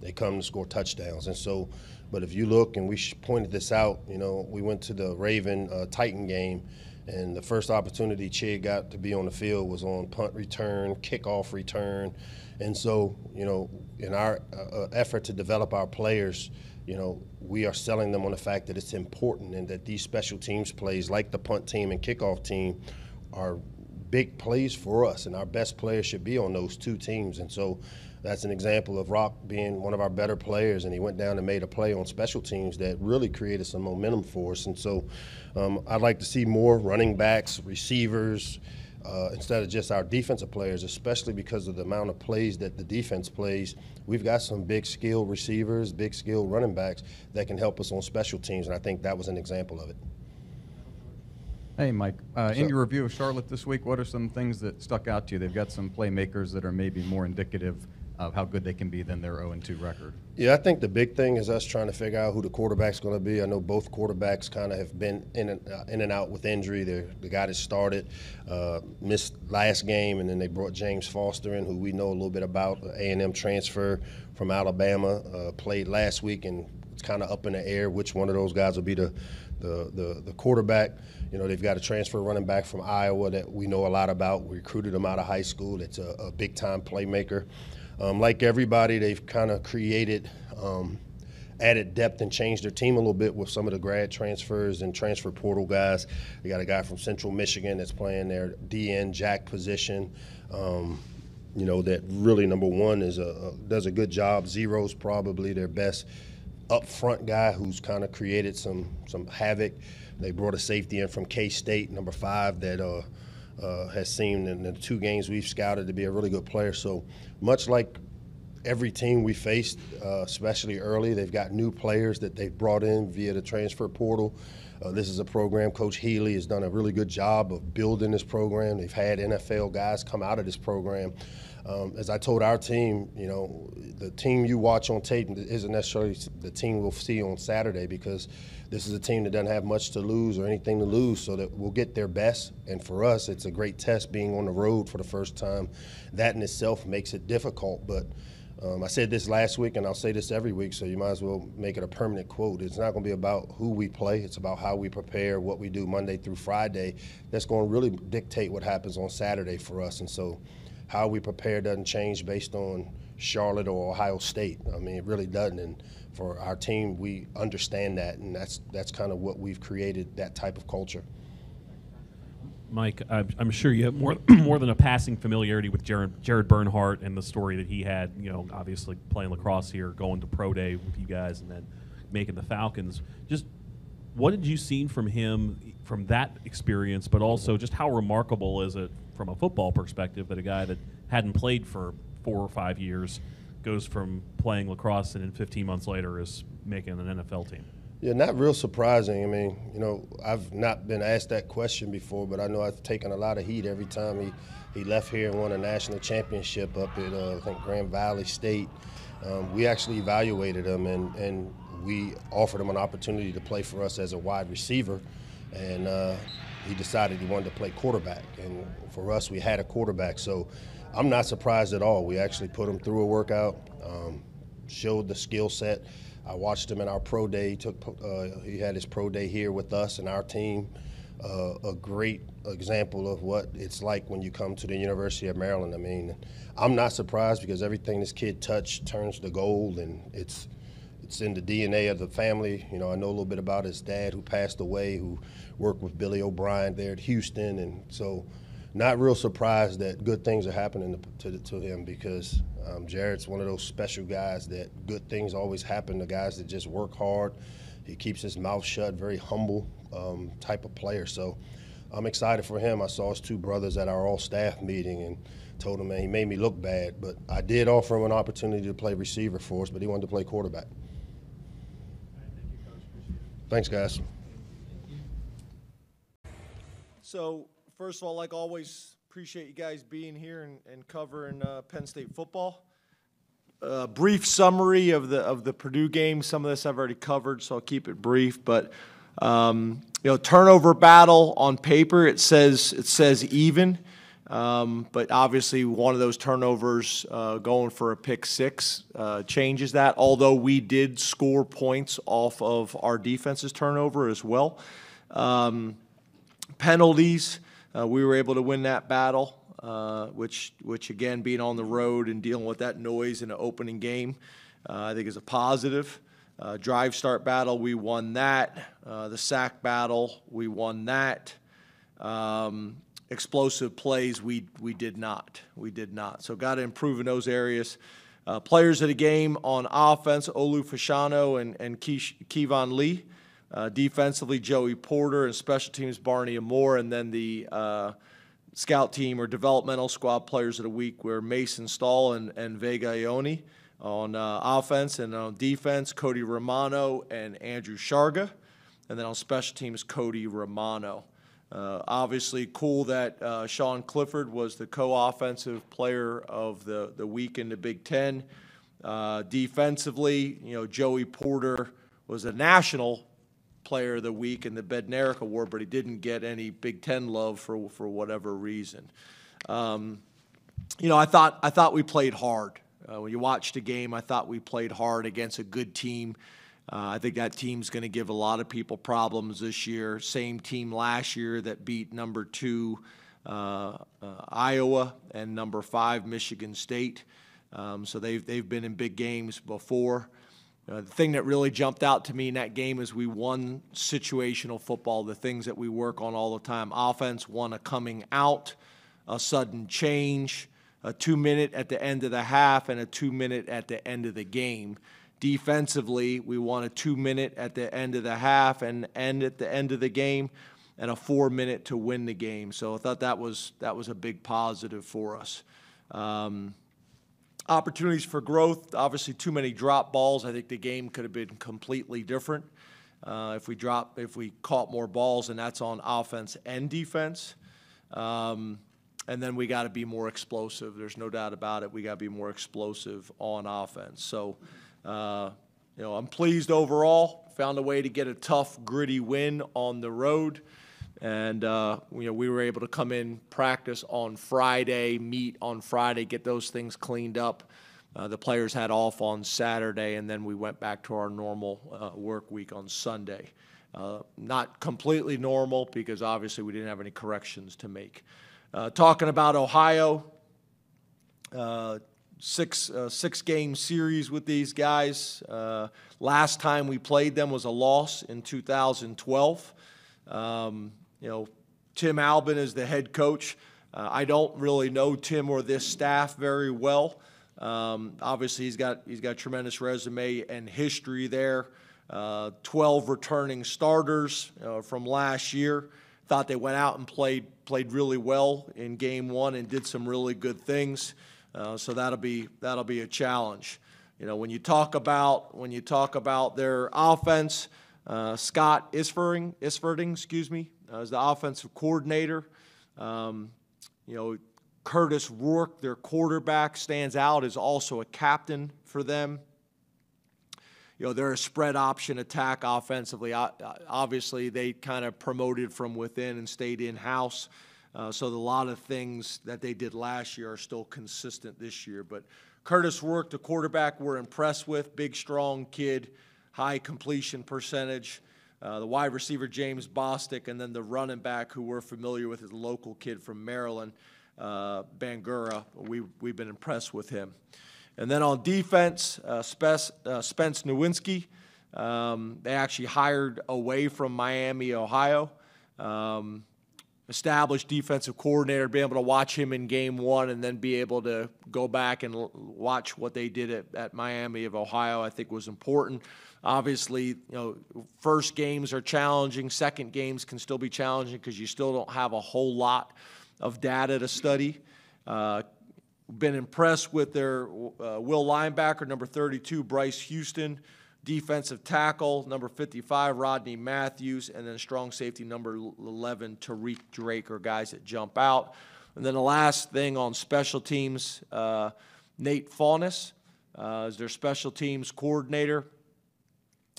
They come to score touchdowns. And so, but if you look, and we pointed this out, you know, we went to the Raven uh, Titan game, and the first opportunity Chig got to be on the field was on punt return, kickoff return. And so, you know, in our uh, uh effort to develop our players, you know, we are selling them on the fact that it's important and that these special teams plays, like the punt team and kickoff team, are big plays for us, and our best players should be on those two teams. And so that's an example of Rock being one of our better players, and he went down and made a play on special teams that really created some momentum for us. And so um, I'd like to see more running backs, receivers, uh, instead of just our defensive players, especially because of the amount of plays that the defense plays. We've got some big skill receivers, big skill running backs that can help us on special teams, and I think that was an example of it. Hey, Mike. Uh, in your review of Charlotte this week, what are some things that stuck out to you? They've got some playmakers that are maybe more indicative of how good they can be than their 0-2 record. Yeah, I think the big thing is us trying to figure out who the quarterback's going to be. I know both quarterbacks kind of have been in and, uh, in and out with injury. They're, the guy that started uh, missed last game, and then they brought James Foster in, who we know a little bit about, A&M transfer from Alabama, uh, played last week, and it's kind of up in the air which one of those guys will be the, the, the, the quarterback. You know, they've got a transfer running back from Iowa that we know a lot about. We recruited him out of high school. It's a, a big time playmaker. Um, like everybody, they've kind of created um, added depth and changed their team a little bit with some of the grad transfers and transfer portal guys. They got a guy from Central Michigan that's playing their DN jack position. Um, you know that really number one is a, a, does a good job. Zero's probably their best up front guy who's kind of created some some havoc. They brought a safety in from K State, number five, that uh, uh, has seen in the two games we've scouted to be a really good player. So much like every team we faced, uh, especially early, they've got new players that they've brought in via the transfer portal. Uh, this is a program Coach Healy has done a really good job of building this program. They've had NFL guys come out of this program. Um, as I told our team, you know, the team you watch on tape isn't necessarily the team we'll see on Saturday because this is a team that doesn't have much to lose or anything to lose, so that we'll get their best. And for us, it's a great test being on the road for the first time. That in itself makes it difficult, but. Um, I said this last week, and I'll say this every week, so you might as well make it a permanent quote. It's not going to be about who we play, it's about how we prepare, what we do Monday through Friday. That's going to really dictate what happens on Saturday for us. And so, how we prepare doesn't change based on Charlotte or Ohio State. I mean, it really doesn't. And for our team, we understand that, and that's that's kind of what we've created that type of culture. Mike, I'm sure you have more more than a passing familiarity with Jared, Jared Bernhardt and the story that he had. You know, obviously playing lacrosse here, going to pro day with you guys, and then making the Falcons. Just what did you see from him from that experience, but also just how remarkable is it from a football perspective that a guy that hadn't played for four or five years goes from playing lacrosse and then 15 months later is making an NFL team? Yeah, not real surprising. I mean, you know, I've not been asked that question before, but I know I've taken a lot of heat every time he, he left here and won a national championship up at, uh, I think, Grand Valley State. Um, we actually evaluated him and, and we offered him an opportunity to play for us as a wide receiver. And uh, he decided he wanted to play quarterback. And for us, we had a quarterback. So I'm not surprised at all. We actually put him through a workout, um, showed the skill set. I watched him in our pro day. He took uh, he had his pro day here with us and our team. Uh, a great example of what it's like when you come to the University of Maryland. I mean, I'm not surprised because everything this kid touched turns to gold, and it's it's in the DNA of the family. You know, I know a little bit about his dad who passed away, who worked with Billy O'Brien there at Houston, and so not real surprised that good things are happening to, to, to him because um, Jared's one of those special guys that good things always happen to guys that just work hard. He keeps his mouth shut, very humble um, type of player. So I'm excited for him. I saw his two brothers at our all staff meeting and told him, man, he made me look bad, but I did offer him an opportunity to play receiver for us, but he wanted to play quarterback. Thanks, guys. Thank So first of all, like always, appreciate you guys being here and, and covering uh, Penn State football. A brief summary of the of the Purdue game. Some of this I've already covered, so I'll keep it brief. But um, you know, turnover battle on paper it says it says even. Um, but obviously, one of those turnovers uh, going for a pick six uh, changes that. Although we did score points off of our defense's turnover as well. Um, penalties, uh, we were able to win that battle, uh, which, which again, being on the road and dealing with that noise in an opening game, uh, I think is a positive. Uh, drive start battle, we won that. Uh, the sack battle, we won that. Um, explosive plays, we, we did not. We did not. So got to improve in those areas. Uh, players of the game on offense, Olu Fashanu and, and Keyvone Lee. Uh, defensively, Joey Porter and special teams, Barney Amor. And then the uh, scout team or developmental squad players of the week were Mason Stahl and, and Vega Ioane. On uh, offense and on defense, Cody Romano and Andrew Sharga. And then on special teams, Cody Romano. Uh, obviously, cool that uh, Sean Clifford was the co-offensive player of the, the week in the Big Ten. Uh, defensively, you know, Joey Porter was a national player of the week in the Bednarik Award, but he didn't get any Big Ten love for, for whatever reason. Um, you know, I thought, I thought we played hard. Uh, when you watched the game, I thought we played hard against a good team. Uh, I think that team's going to give a lot of people problems this year. Same team last year that beat number two uh, uh, Iowa and number five Michigan State. Um, so they've they've been in big games before. Uh, the thing that really jumped out to me in that game is we won situational football, the things that we work on all the time. Offense won a coming out, a sudden change, a two minute at the end of the half, and a two minute at the end of the game. Defensively, we won a two minute at the end of the half and end at the end of the game, and a four minute to win the game. So I thought that was that was a big positive for us. Um, opportunities for growth. Obviously, too many drop balls. I think the game could have been completely different uh, if we drop if we caught more balls, and that's on offense and defense. Um, and then we got to be more explosive. There's no doubt about it. We got to be more explosive on offense. So. Uh, you know, I'm pleased overall. Found a way to get a tough, gritty win on the road. And, uh, you know, we were able to come in, practice on Friday, meet on Friday, get those things cleaned up. Uh, the players had off on Saturday, and then we went back to our normal uh, work week on Sunday. Uh, not completely normal because obviously we didn't have any corrections to make. Uh, talking about Ohio, uh, six six game series with these guys. Last time we played them was a loss in 2012. Um, you know, Tim Albin is the head coach. Uh, I don't really know Tim or this staff very well. Um, obviously, he's got he's got tremendous resume and history there. Uh, 12 returning starters uh, from last year. Thought they went out and played played really well in game one and did some really good things. Uh, so that'll be that'll be a challenge. You know, when you talk about when you talk about their offense, uh, Scott Isphording, Isphording, excuse me, uh, is the offensive coordinator. Um, you know, Curtis Rourke, their quarterback, stands out as also a captain for them. You know, they're a spread option attack offensively. Obviously, they kind of promoted from within and stayed in house. Uh, so a lot of things that they did last year are still consistent this year. But Curtis Rourke, the quarterback, we're impressed with. Big, strong kid, high completion percentage. Uh, the wide receiver, James Bostic, and then the running back, who we're familiar with, is a local kid from Maryland, uh, Bangura. We, we've been impressed with him. And then on defense, uh, Spence, uh, Spence Nowinski. Um, they actually hired away from Miami, Ohio. Um, established defensive coordinator, be able to watch him in game one and then be able to go back and watch what they did at, at Miami of Ohio, I think was important. Obviously, you know, first games are challenging, second games can still be challenging because you still don't have a whole lot of data to study. Uh, been impressed with their uh, will linebacker, number 32, Bryce Houston defensive tackle, number 55, Rodney Matthews, and then strong safety, number 11, Tariq Drake, are guys that jump out. And then the last thing on special teams, uh, Nate Faunis uh, is their special teams coordinator.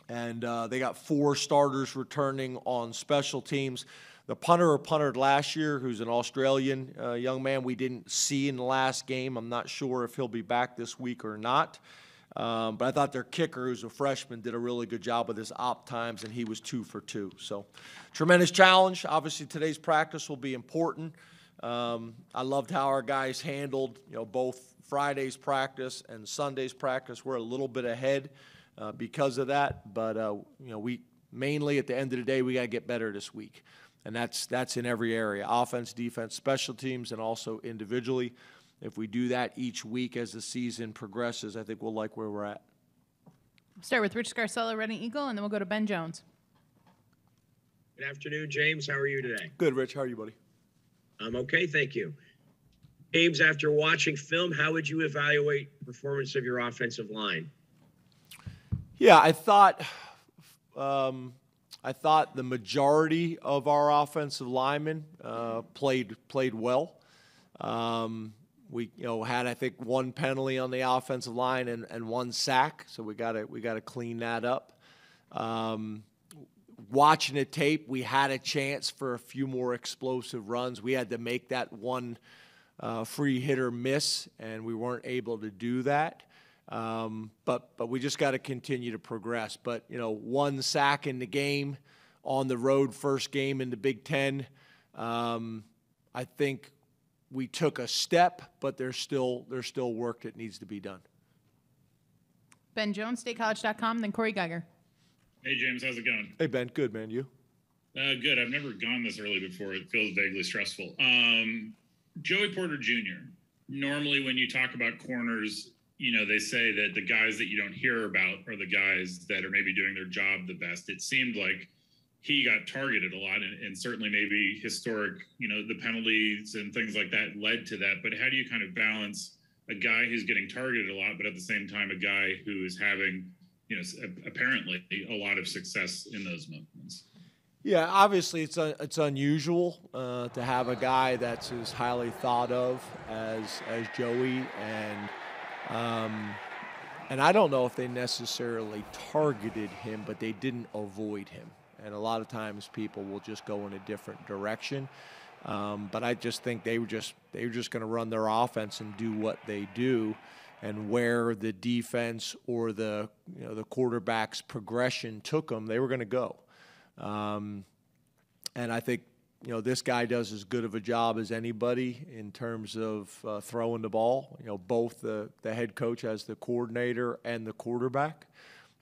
And uh, they got four starters returning on special teams. the punter who punted last year, who's an Australian uh, young man we didn't see in the last game. I'm not sure if he'll be back this week or not. Um, but I thought their kicker, who's a freshman, did a really good job with his op times, and he was two for two. So, tremendous challenge. Obviously, today's practice will be important. Um, I loved how our guys handled, you know, both Friday's practice and Sunday's practice. We're a little bit ahead uh, because of that, but uh, you know, we mainly at the end of the day we got to get better this week and that's that's in every area offense defense special teams and also individually if we do that each week as the season progresses i think we'll like where we're at Start with Rich Scarcella, Reading Eagle, and then we'll go to Ben Jones. Good afternoon, James. How are you today? good rich how are you buddy I'm okay, thank you. James, after watching film, how would you evaluate the performance of your offensive line? yeah i thought um, i thought the majority of our offensive linemen uh, played played well um, we you know had I think one penalty on the offensive line and, and one sack, so we got to we got to clean that up. Um, watching the tape, we had a chance for a few more explosive runs. We had to make that one uh, free hitter miss, and we weren't able to do that. Um, but but we just got to continue to progress. But you know, one sack in the game on the road, first game in the Big Ten. Um, I think we took a step, but there's still there's still work that needs to be done. Ben Jones, statecollege.com, then Corey Geiger. Hey James, how's it going? Hey Ben, good man, you? Uh, good. I've never gone this early before. It feels vaguely stressful. Um, Joey Porter Jr. Normally, when you talk about corners, you know they say that the guys that you don't hear about are the guys that are maybe doing their job the best. It seemed like he got targeted a lot, and, and certainly maybe historic, you know, the penalties and things like that led to that. But how do you kind of balance a guy who's getting targeted a lot, but at the same time, a guy who is having, you know, apparently a lot of success in those moments? Yeah, obviously it's un, it's unusual uh, to have a guy that's as highly thought of as as Joey, and um, and I don't know if they necessarily targeted him, but they didn't avoid him. And a lot of times people will just go in a different direction. Um, but I just think they were just they were just going to run their offense and do what they do, and where the defense or the you know the quarterback's progression took them, they were going to go. Um, and I think you know this guy does as good of a job as anybody in terms of uh, throwing the ball. You know, both the the head coach as the coordinator and the quarterback,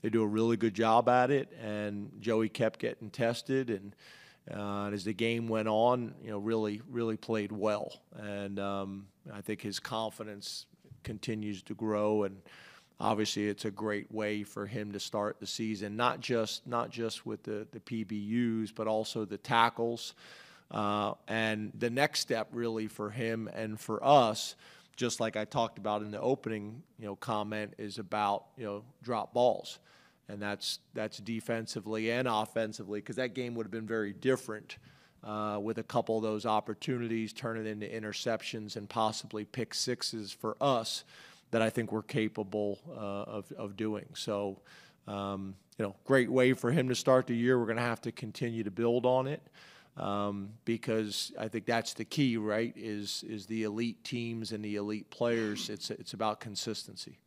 they do a really good job at it. And Joey kept getting tested, and, uh, as the game went on, you know, really really played well. And um, I think his confidence continues to grow and obviously it's a great way for him to start the season not just not just with the the PBUs but also the tackles uh, and the next step really for him and for us just like I talked about in the opening you know comment is about you know drop balls and that's that's defensively and offensively because that game would have been very different uh, with a couple of those opportunities turning into interceptions and possibly pick sixes for us that I think we're capable uh, of, of doing. So, um, you know, great way for him to start the year. We're going to have to continue to build on it um, because I think that's the key, right? Is is the elite teams and the elite players. It's it's about consistency.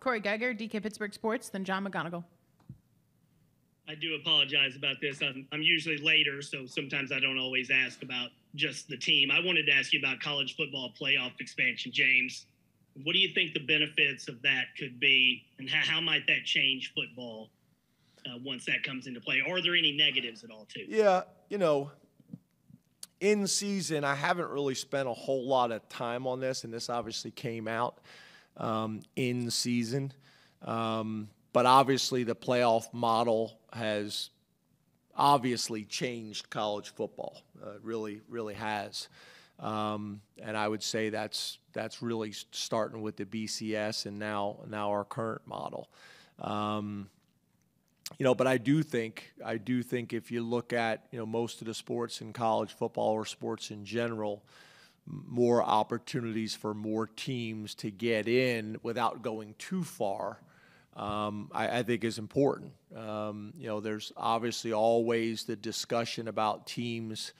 Corey Geiger, DK Pittsburgh Sports, then John McGonigal. I do apologize about this. I'm, I'm usually later, so sometimes I don't always ask about just the team. I wanted to ask you about college football playoff expansion, James. What do you think the benefits of that could be, and how, how might that change football uh, once that comes into play? Are there any negatives at all, too? Yeah, you know, in season, I haven't really spent a whole lot of time on this, and this obviously came out um, in season. Um, but obviously, the playoff model has obviously changed college football. Uh, really, really has. Um, and I would say that's that's really starting with the BCS and now now our current model. Um, you know, but I do think I do think if you look at you know most of the sports in college football or sports in general, more opportunities for more teams to get in without going too far. um, I, I think is important. Um, you know, there's obviously always the discussion about teams,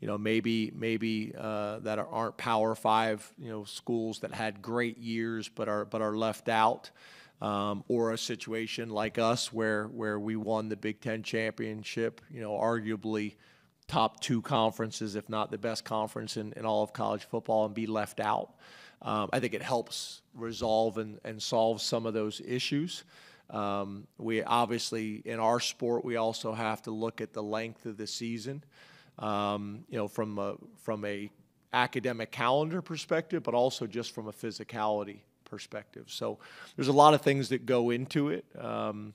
you know, maybe maybe uh, that are, aren't Power Five, you know, schools that had great years but are but are left out, um, or a situation like us where where we won the Big Ten championship, you know, arguably top two conferences, if not the best conference in, in all of college football, and be left out. Um, I think it helps resolve and, and solve some of those issues. Um, we obviously, in our sport, we also have to look at the length of the season, um, you know, from a, from a academic calendar perspective, but also just from a physicality perspective. So there's a lot of things that go into it. Um,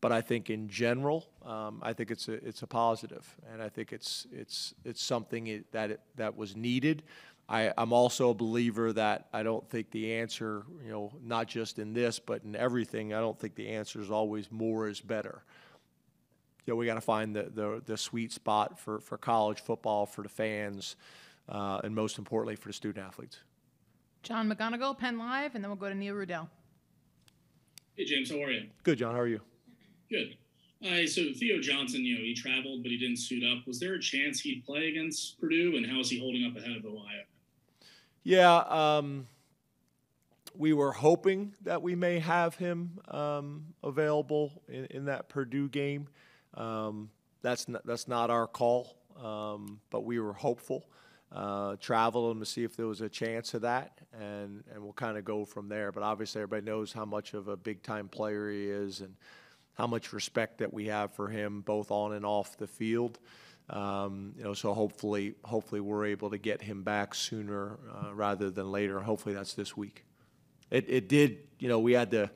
but I think in general, um, I think it's a it's a positive, and I think it's it's it's something it, that it, that was needed. I, I'm also a believer that I don't think the answer, you know, not just in this, but in everything, I don't think the answer is always more is better. You know, we got to find the, the, the sweet spot for, for college football, for the fans, uh, and most importantly, for the student athletes. John McGonigal, Penn Live, and then we'll go to Neil Rudell. Hey, James, how are you? Good, John. How are you? Good. Uh, so Theo Johnson, you know, he traveled, but he didn't suit up. Was there a chance he'd play against Purdue, and how is he holding up ahead of Ohio? Yeah, um, we were hoping that we may have him um, available in, in, that Purdue game. Um, that's not, that's not our call, um, but we were hopeful. Uh, travel and to see if there was a chance of that, and and we'll kind of go from there. But obviously, everybody knows how much of a big time player he is, and how much respect that we have for him, both on and off the field. Um, you know, so hopefully, hopefully we're able to get him back sooner uh, rather than later. Hopefully that's this week. It, it did, you know, we had to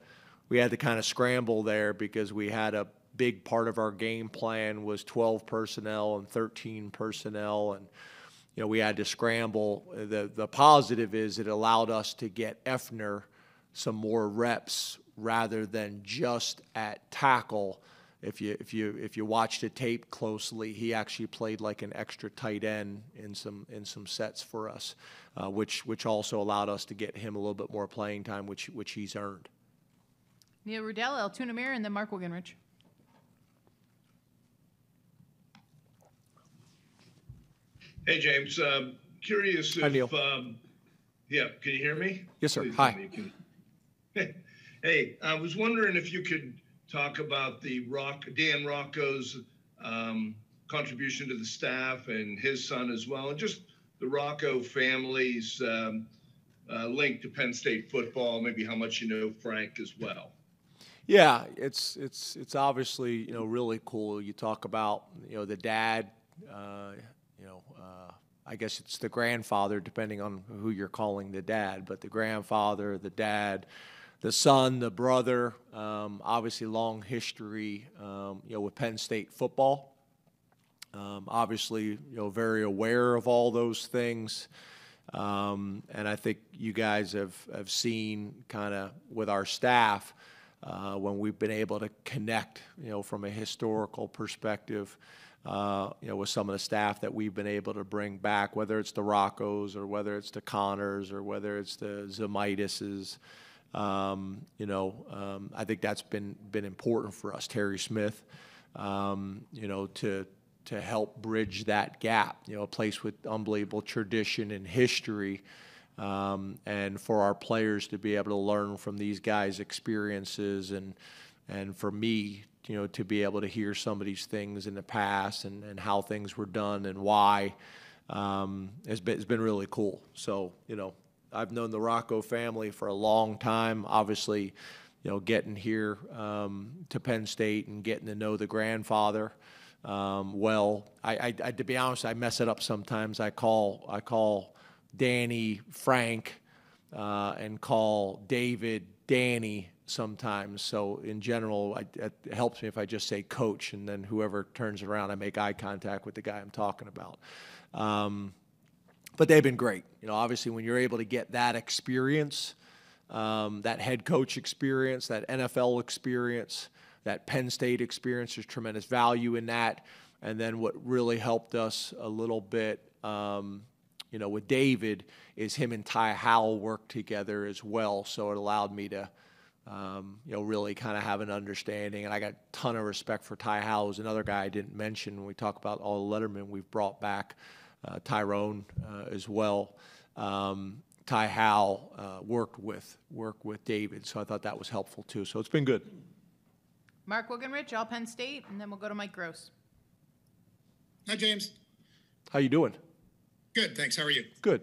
we had to kind of scramble there because we had a big part of our game plan was 12 personnel and 13 personnel and you know we had to scramble the the positive is it allowed us to get Effner some more reps rather than just at tackle if you if you if you watched the tape closely, he actually played like an extra tight end in some in some sets for us, uh, which which also allowed us to get him a little bit more playing time, which which he's earned. Neil Rudell, Altoona Mirror, and then Mark Wogenrich. Hey James, um, curious if Hi. Um, yeah, can you hear me? Yes, sir. Please Hi. can- Hey, I was wondering if you could talk about the Rock Dan Rocco's um, contribution to the staff and his son as well, and just the Rocco family's um, uh, link to Penn State football. Maybe how much you know Frank as well. Yeah, it's it's it's obviously you know really cool. You talk about you know the dad, uh, you know. Uh, I guess it's the grandfather, depending on who you're calling the dad, but the grandfather, the dad, the son, the brother. Um, obviously, long history, um, you know, with Penn State football. Um, obviously, you know, very aware of all those things. Um, and I think you guys have, have seen kind of with our staff uh, when we've been able to connect, you know, from a historical perspective, uh, you know, with some of the staff that we've been able to bring back, whether it's the Roccos or whether it's the Connors or whether it's the Zemitises. Um, you know, um, I think that's been been important for us. Terry Smith, um, you know, to to help bridge that gap. You know, a place with unbelievable tradition and history, um, and for our players to be able to learn from these guys' experiences, and and for me, you know, to be able to hear some of these things in the past and, and how things were done and why. Um, has been, has been really cool. So, you know, I've known the Rocco family for a long time. Obviously, you know, getting here um, to Penn State and getting to know the grandfather um, well. I, I, I, to be honest, I mess it up sometimes. I call I call Danny Frank uh, and call David Danny sometimes. So in general, I, it helps me if I just say coach, and then whoever turns around, I make eye contact with the guy I'm talking about. Um, but they've been great. You know, obviously, when you're able to get that experience, um, that head coach experience, that NFL experience, that Penn State experience, there's tremendous value in that. And then what really helped us a little bit, um, you know, with David is him and Ty Howle worked together as well. So it allowed me to um, you know, really kind of have an understanding. And I got a ton of respect for Ty Howle, who's another guy I didn't mention when we talk about all the Letterman we've brought back, uh, Tyrone uh, as well. Um, Ty Howle uh, worked with worked with David, so I thought that was helpful too. So it's been good. Mark Wogenrich, all Penn State, and then we'll go to Mike Gross. Hi, James. How you doing? Good, thanks. How are you? Good.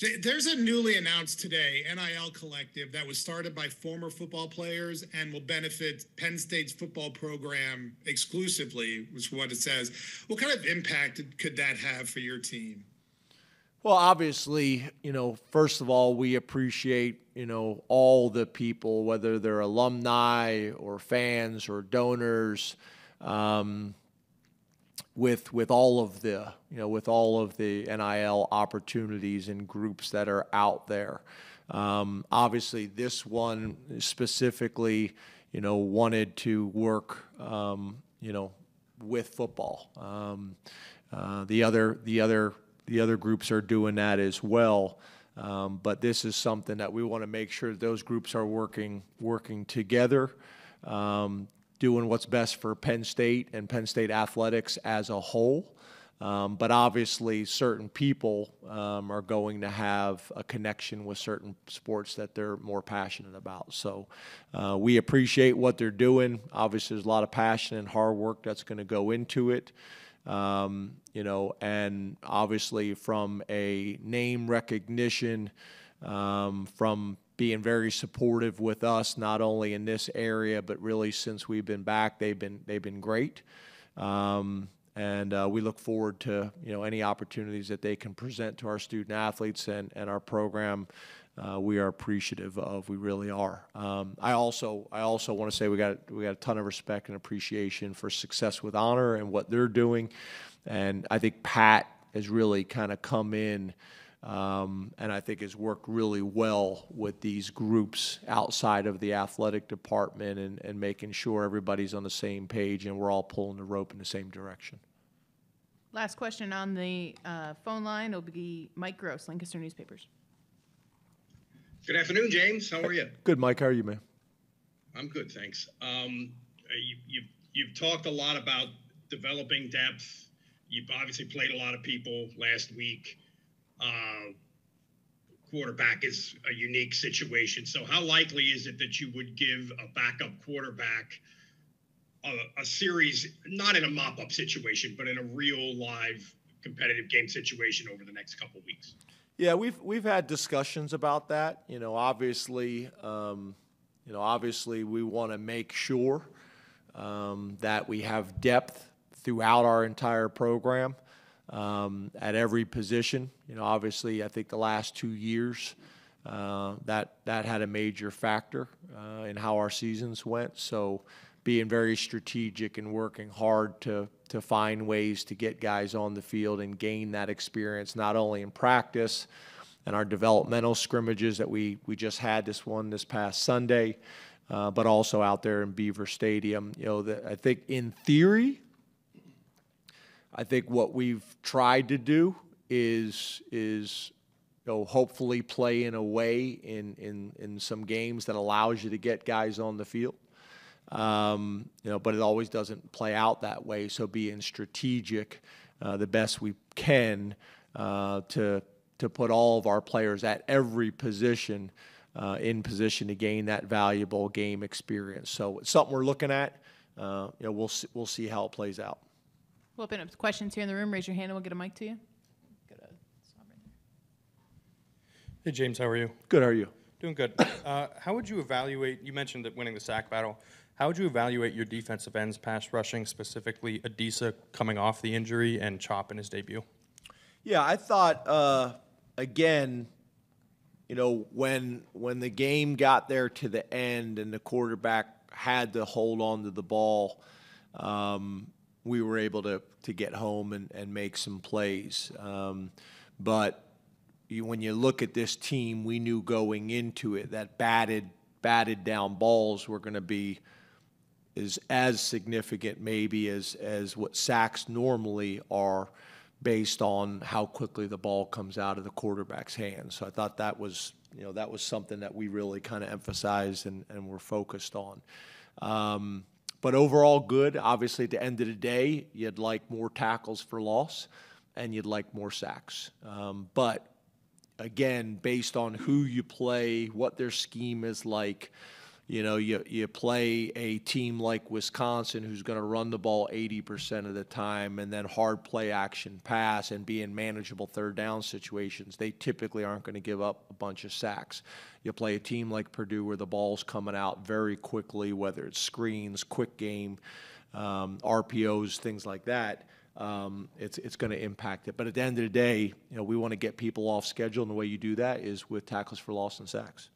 Th- There's a newly announced today NIL collective that was started by former football players and will benefit Penn State's football program exclusively, which is what it says. What kind of impact could that have for your team? Well, obviously, you know, first of all, we appreciate, you know, all the people, whether they're alumni or fans or donors, um, with with all of the, you know, with all of the NIL opportunities and groups that are out there. Um, obviously, this one specifically, you know, wanted to work, um, you know, with football. Um, uh, the other, the other the other groups are doing that as well. Um, but this is something that we want to make sure those groups are working working together, um, doing what's best for Penn State and Penn State athletics as a whole. Um, but obviously, certain people um, are going to have a connection with certain sports that they're more passionate about. So uh, we appreciate what they're doing. Obviously, there's a lot of passion and hard work that's going to go into it. Um, you know, and obviously from a name recognition, um, from being very supportive with us, not only in this area, but really since we've been back, they've been they've been great. Um, and uh, we look forward to you know any opportunities that they can present to our student athletes and, and our program. Uh, we are appreciative of. We really are. Um, I also I also want to say we got we got a ton of respect and appreciation for Success with Honor and what they're doing, and I think Pat has really kind of come in. Um, and I think has worked really well with these groups outside of the athletic department and, and making sure everybody's on the same page and we're all pulling the rope in the same direction. Last question on the uh, phone line will be Mike Gross, Lancaster Newspapers. Good afternoon, James. How are you? Good, Mike. How are you, man? I'm good, thanks. Um, uh, you, you, you've talked a lot about developing depth. You've obviously played a lot of people last week. Uh, quarterback is a unique situation. So, how likely is it that you would give a backup quarterback a, a series, not in a mop up situation, but in a real live competitive game situation over the next couple weeks? Yeah, we've we've had discussions about that. You know, obviously, um, you know, obviously, we want to make sure um, that we have depth throughout our entire program um, at every position. You know, obviously, I think the last two years uh, that that had a major factor uh, in how our seasons went. So, being very strategic and working hard to to find ways to get guys on the field and gain that experience, not only in practice and our developmental scrimmages that we we just had this one this past Sunday. Uh, but also out there in Beaver Stadium, you know, the, I think in theory, I think what we've tried to do is is you know hopefully play in a way in in in some games that allows you to get guys on the field. Um, you know, but it always doesn't play out that way. So being strategic, uh, the best we can uh, to to put all of our players at every position uh, in position to gain that valuable game experience. So it's something we're looking at. Uh, you know, we'll see, we'll see how it plays out. We'll open up to questions here in the room. Raise your hand and we'll get a mic to you. Hey, James, how are you? Good, how are you? Doing good. Uh, how would you evaluate, you mentioned that winning the sack battle. How would you evaluate your defensive ends pass rushing, specifically Adisa coming off the injury and Chop in his debut? Yeah, I thought uh, again, you know, when when the game got there to the end and the quarterback had to hold on to the ball, um, we were able to to get home and, and make some plays. Um, but you, when you look at this team, we knew going into it that batted batted down balls were going to be is as significant maybe as as what sacks normally are based on how quickly the ball comes out of the quarterback's hands. So I thought that was you know, that was something that we really kind of emphasized and, and were focused on. Um, but overall, good. Obviously, at the end of the day, you'd like more tackles for loss and you'd like more sacks. Um, but again, based on who you play, what their scheme is like, you know, you, you play a team like Wisconsin who's going to run the ball 80% of the time and then hard play action pass and be in manageable third down situations. They typically aren't going to give up a bunch of sacks. You play a team like Purdue where the ball's coming out very quickly, whether it's screens, quick game, um, RPOs, things like that. Um, it's it's going to impact it. But at the end of the day, you know, we want to get people off schedule, and the way you do that is with tackles for loss and sacks.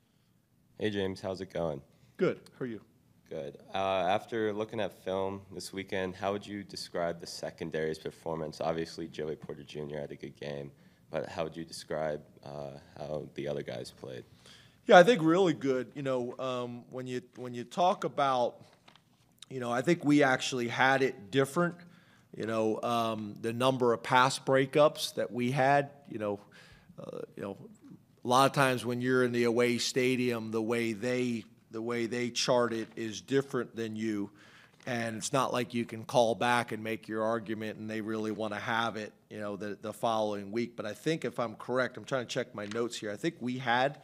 Hey James, how's it going? Good. How are you? Good. Uh, after looking at film this weekend, how would you describe the secondary's performance? Obviously, Joey Porter Jr. had a good game, but how would you describe uh, how the other guys played? Yeah, I think really good. You know, um, when you when you talk about, you know, I think we actually had it different. You know, um, the number of pass breakups that we had. You know, uh, you know, a lot of times when you're in the away stadium, the way they the way they chart it is different than you. And it's not like you can call back and make your argument and they really want to have it, you know, the, the following week. But I think if I'm correct, I'm trying to check my notes here. I think we had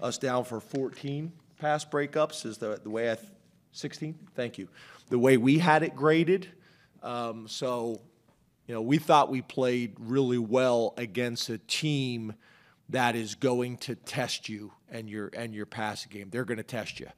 us down for 14 pass breakups is the, the way I, th- 16? Thank you. The way we had it graded. Um, so, you know, we thought we played really well against a team – that is going to test you and your and your passing game. They're going to test you.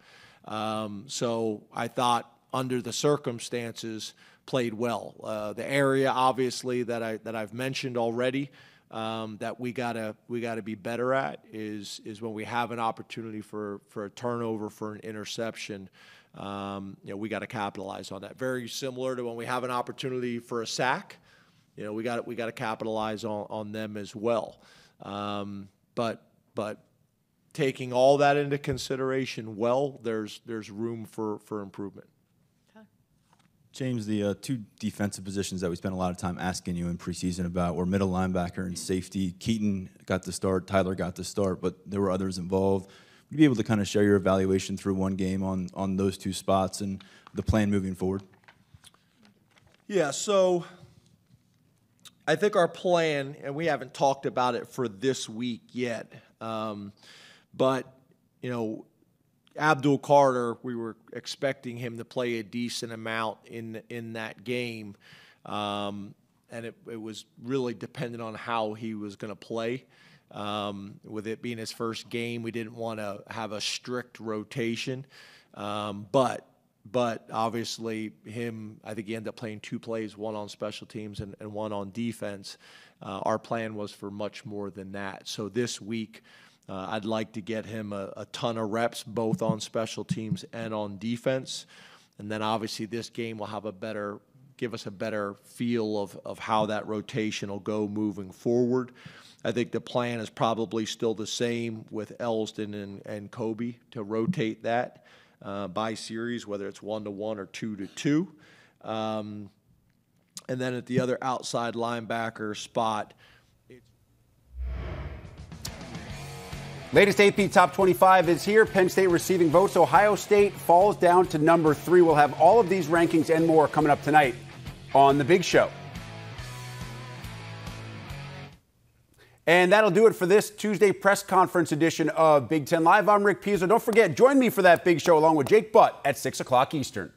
Um, so I thought under the circumstances played well. Uh, the area obviously that I that I've mentioned already um, that we gotta we gotta be better at is is when we have an opportunity for for a turnover for an interception. Um, you know we got to capitalize on that. Very similar to when we have an opportunity for a sack. You know we got we got to capitalize on on them as well. Um, but but taking all that into consideration, well, there's there's room for for improvement. James, the uh, two defensive positions that we spent a lot of time asking you in preseason about were middle linebacker and safety. Keaton got the start, Tyler got the start, but there were others involved. Would you be able to kind of share your evaluation through one game on on those two spots and the plan moving forward? Yeah, so I think our plan, and we haven't talked about it for this week yet, um, but you know, Abdul Carter, we were expecting him to play a decent amount in in that game, um, and it, it, was really dependent on how he was going to play. Um, with it being his first game, we didn't want to have a strict rotation, um, but but obviously him i think he ended up playing two plays one on special teams and, and one on defense. Uh, our plan was for much more than that. So this week uh, i'd like to get him a, a, ton of reps both on special teams and on defense. And then obviously this game will have a better give us a better feel of, of how that rotation will go moving forward. I think the plan is probably still the same with Elsdon and, and Kobe to rotate that uh, by series, whether it's one to one or two to two. Um, and then at the other outside linebacker spot, Latest AP Top 25 is here. Penn State receiving votes. Ohio State falls down to number three. We'll have all of these rankings and more coming up tonight on The Big Show. And that'll do it for this Tuesday press conference edition of Big Ten Live. I'm Rick Pizzo. Don't forget, join me for that big show along with Jake Butt at 6 o'clock Eastern.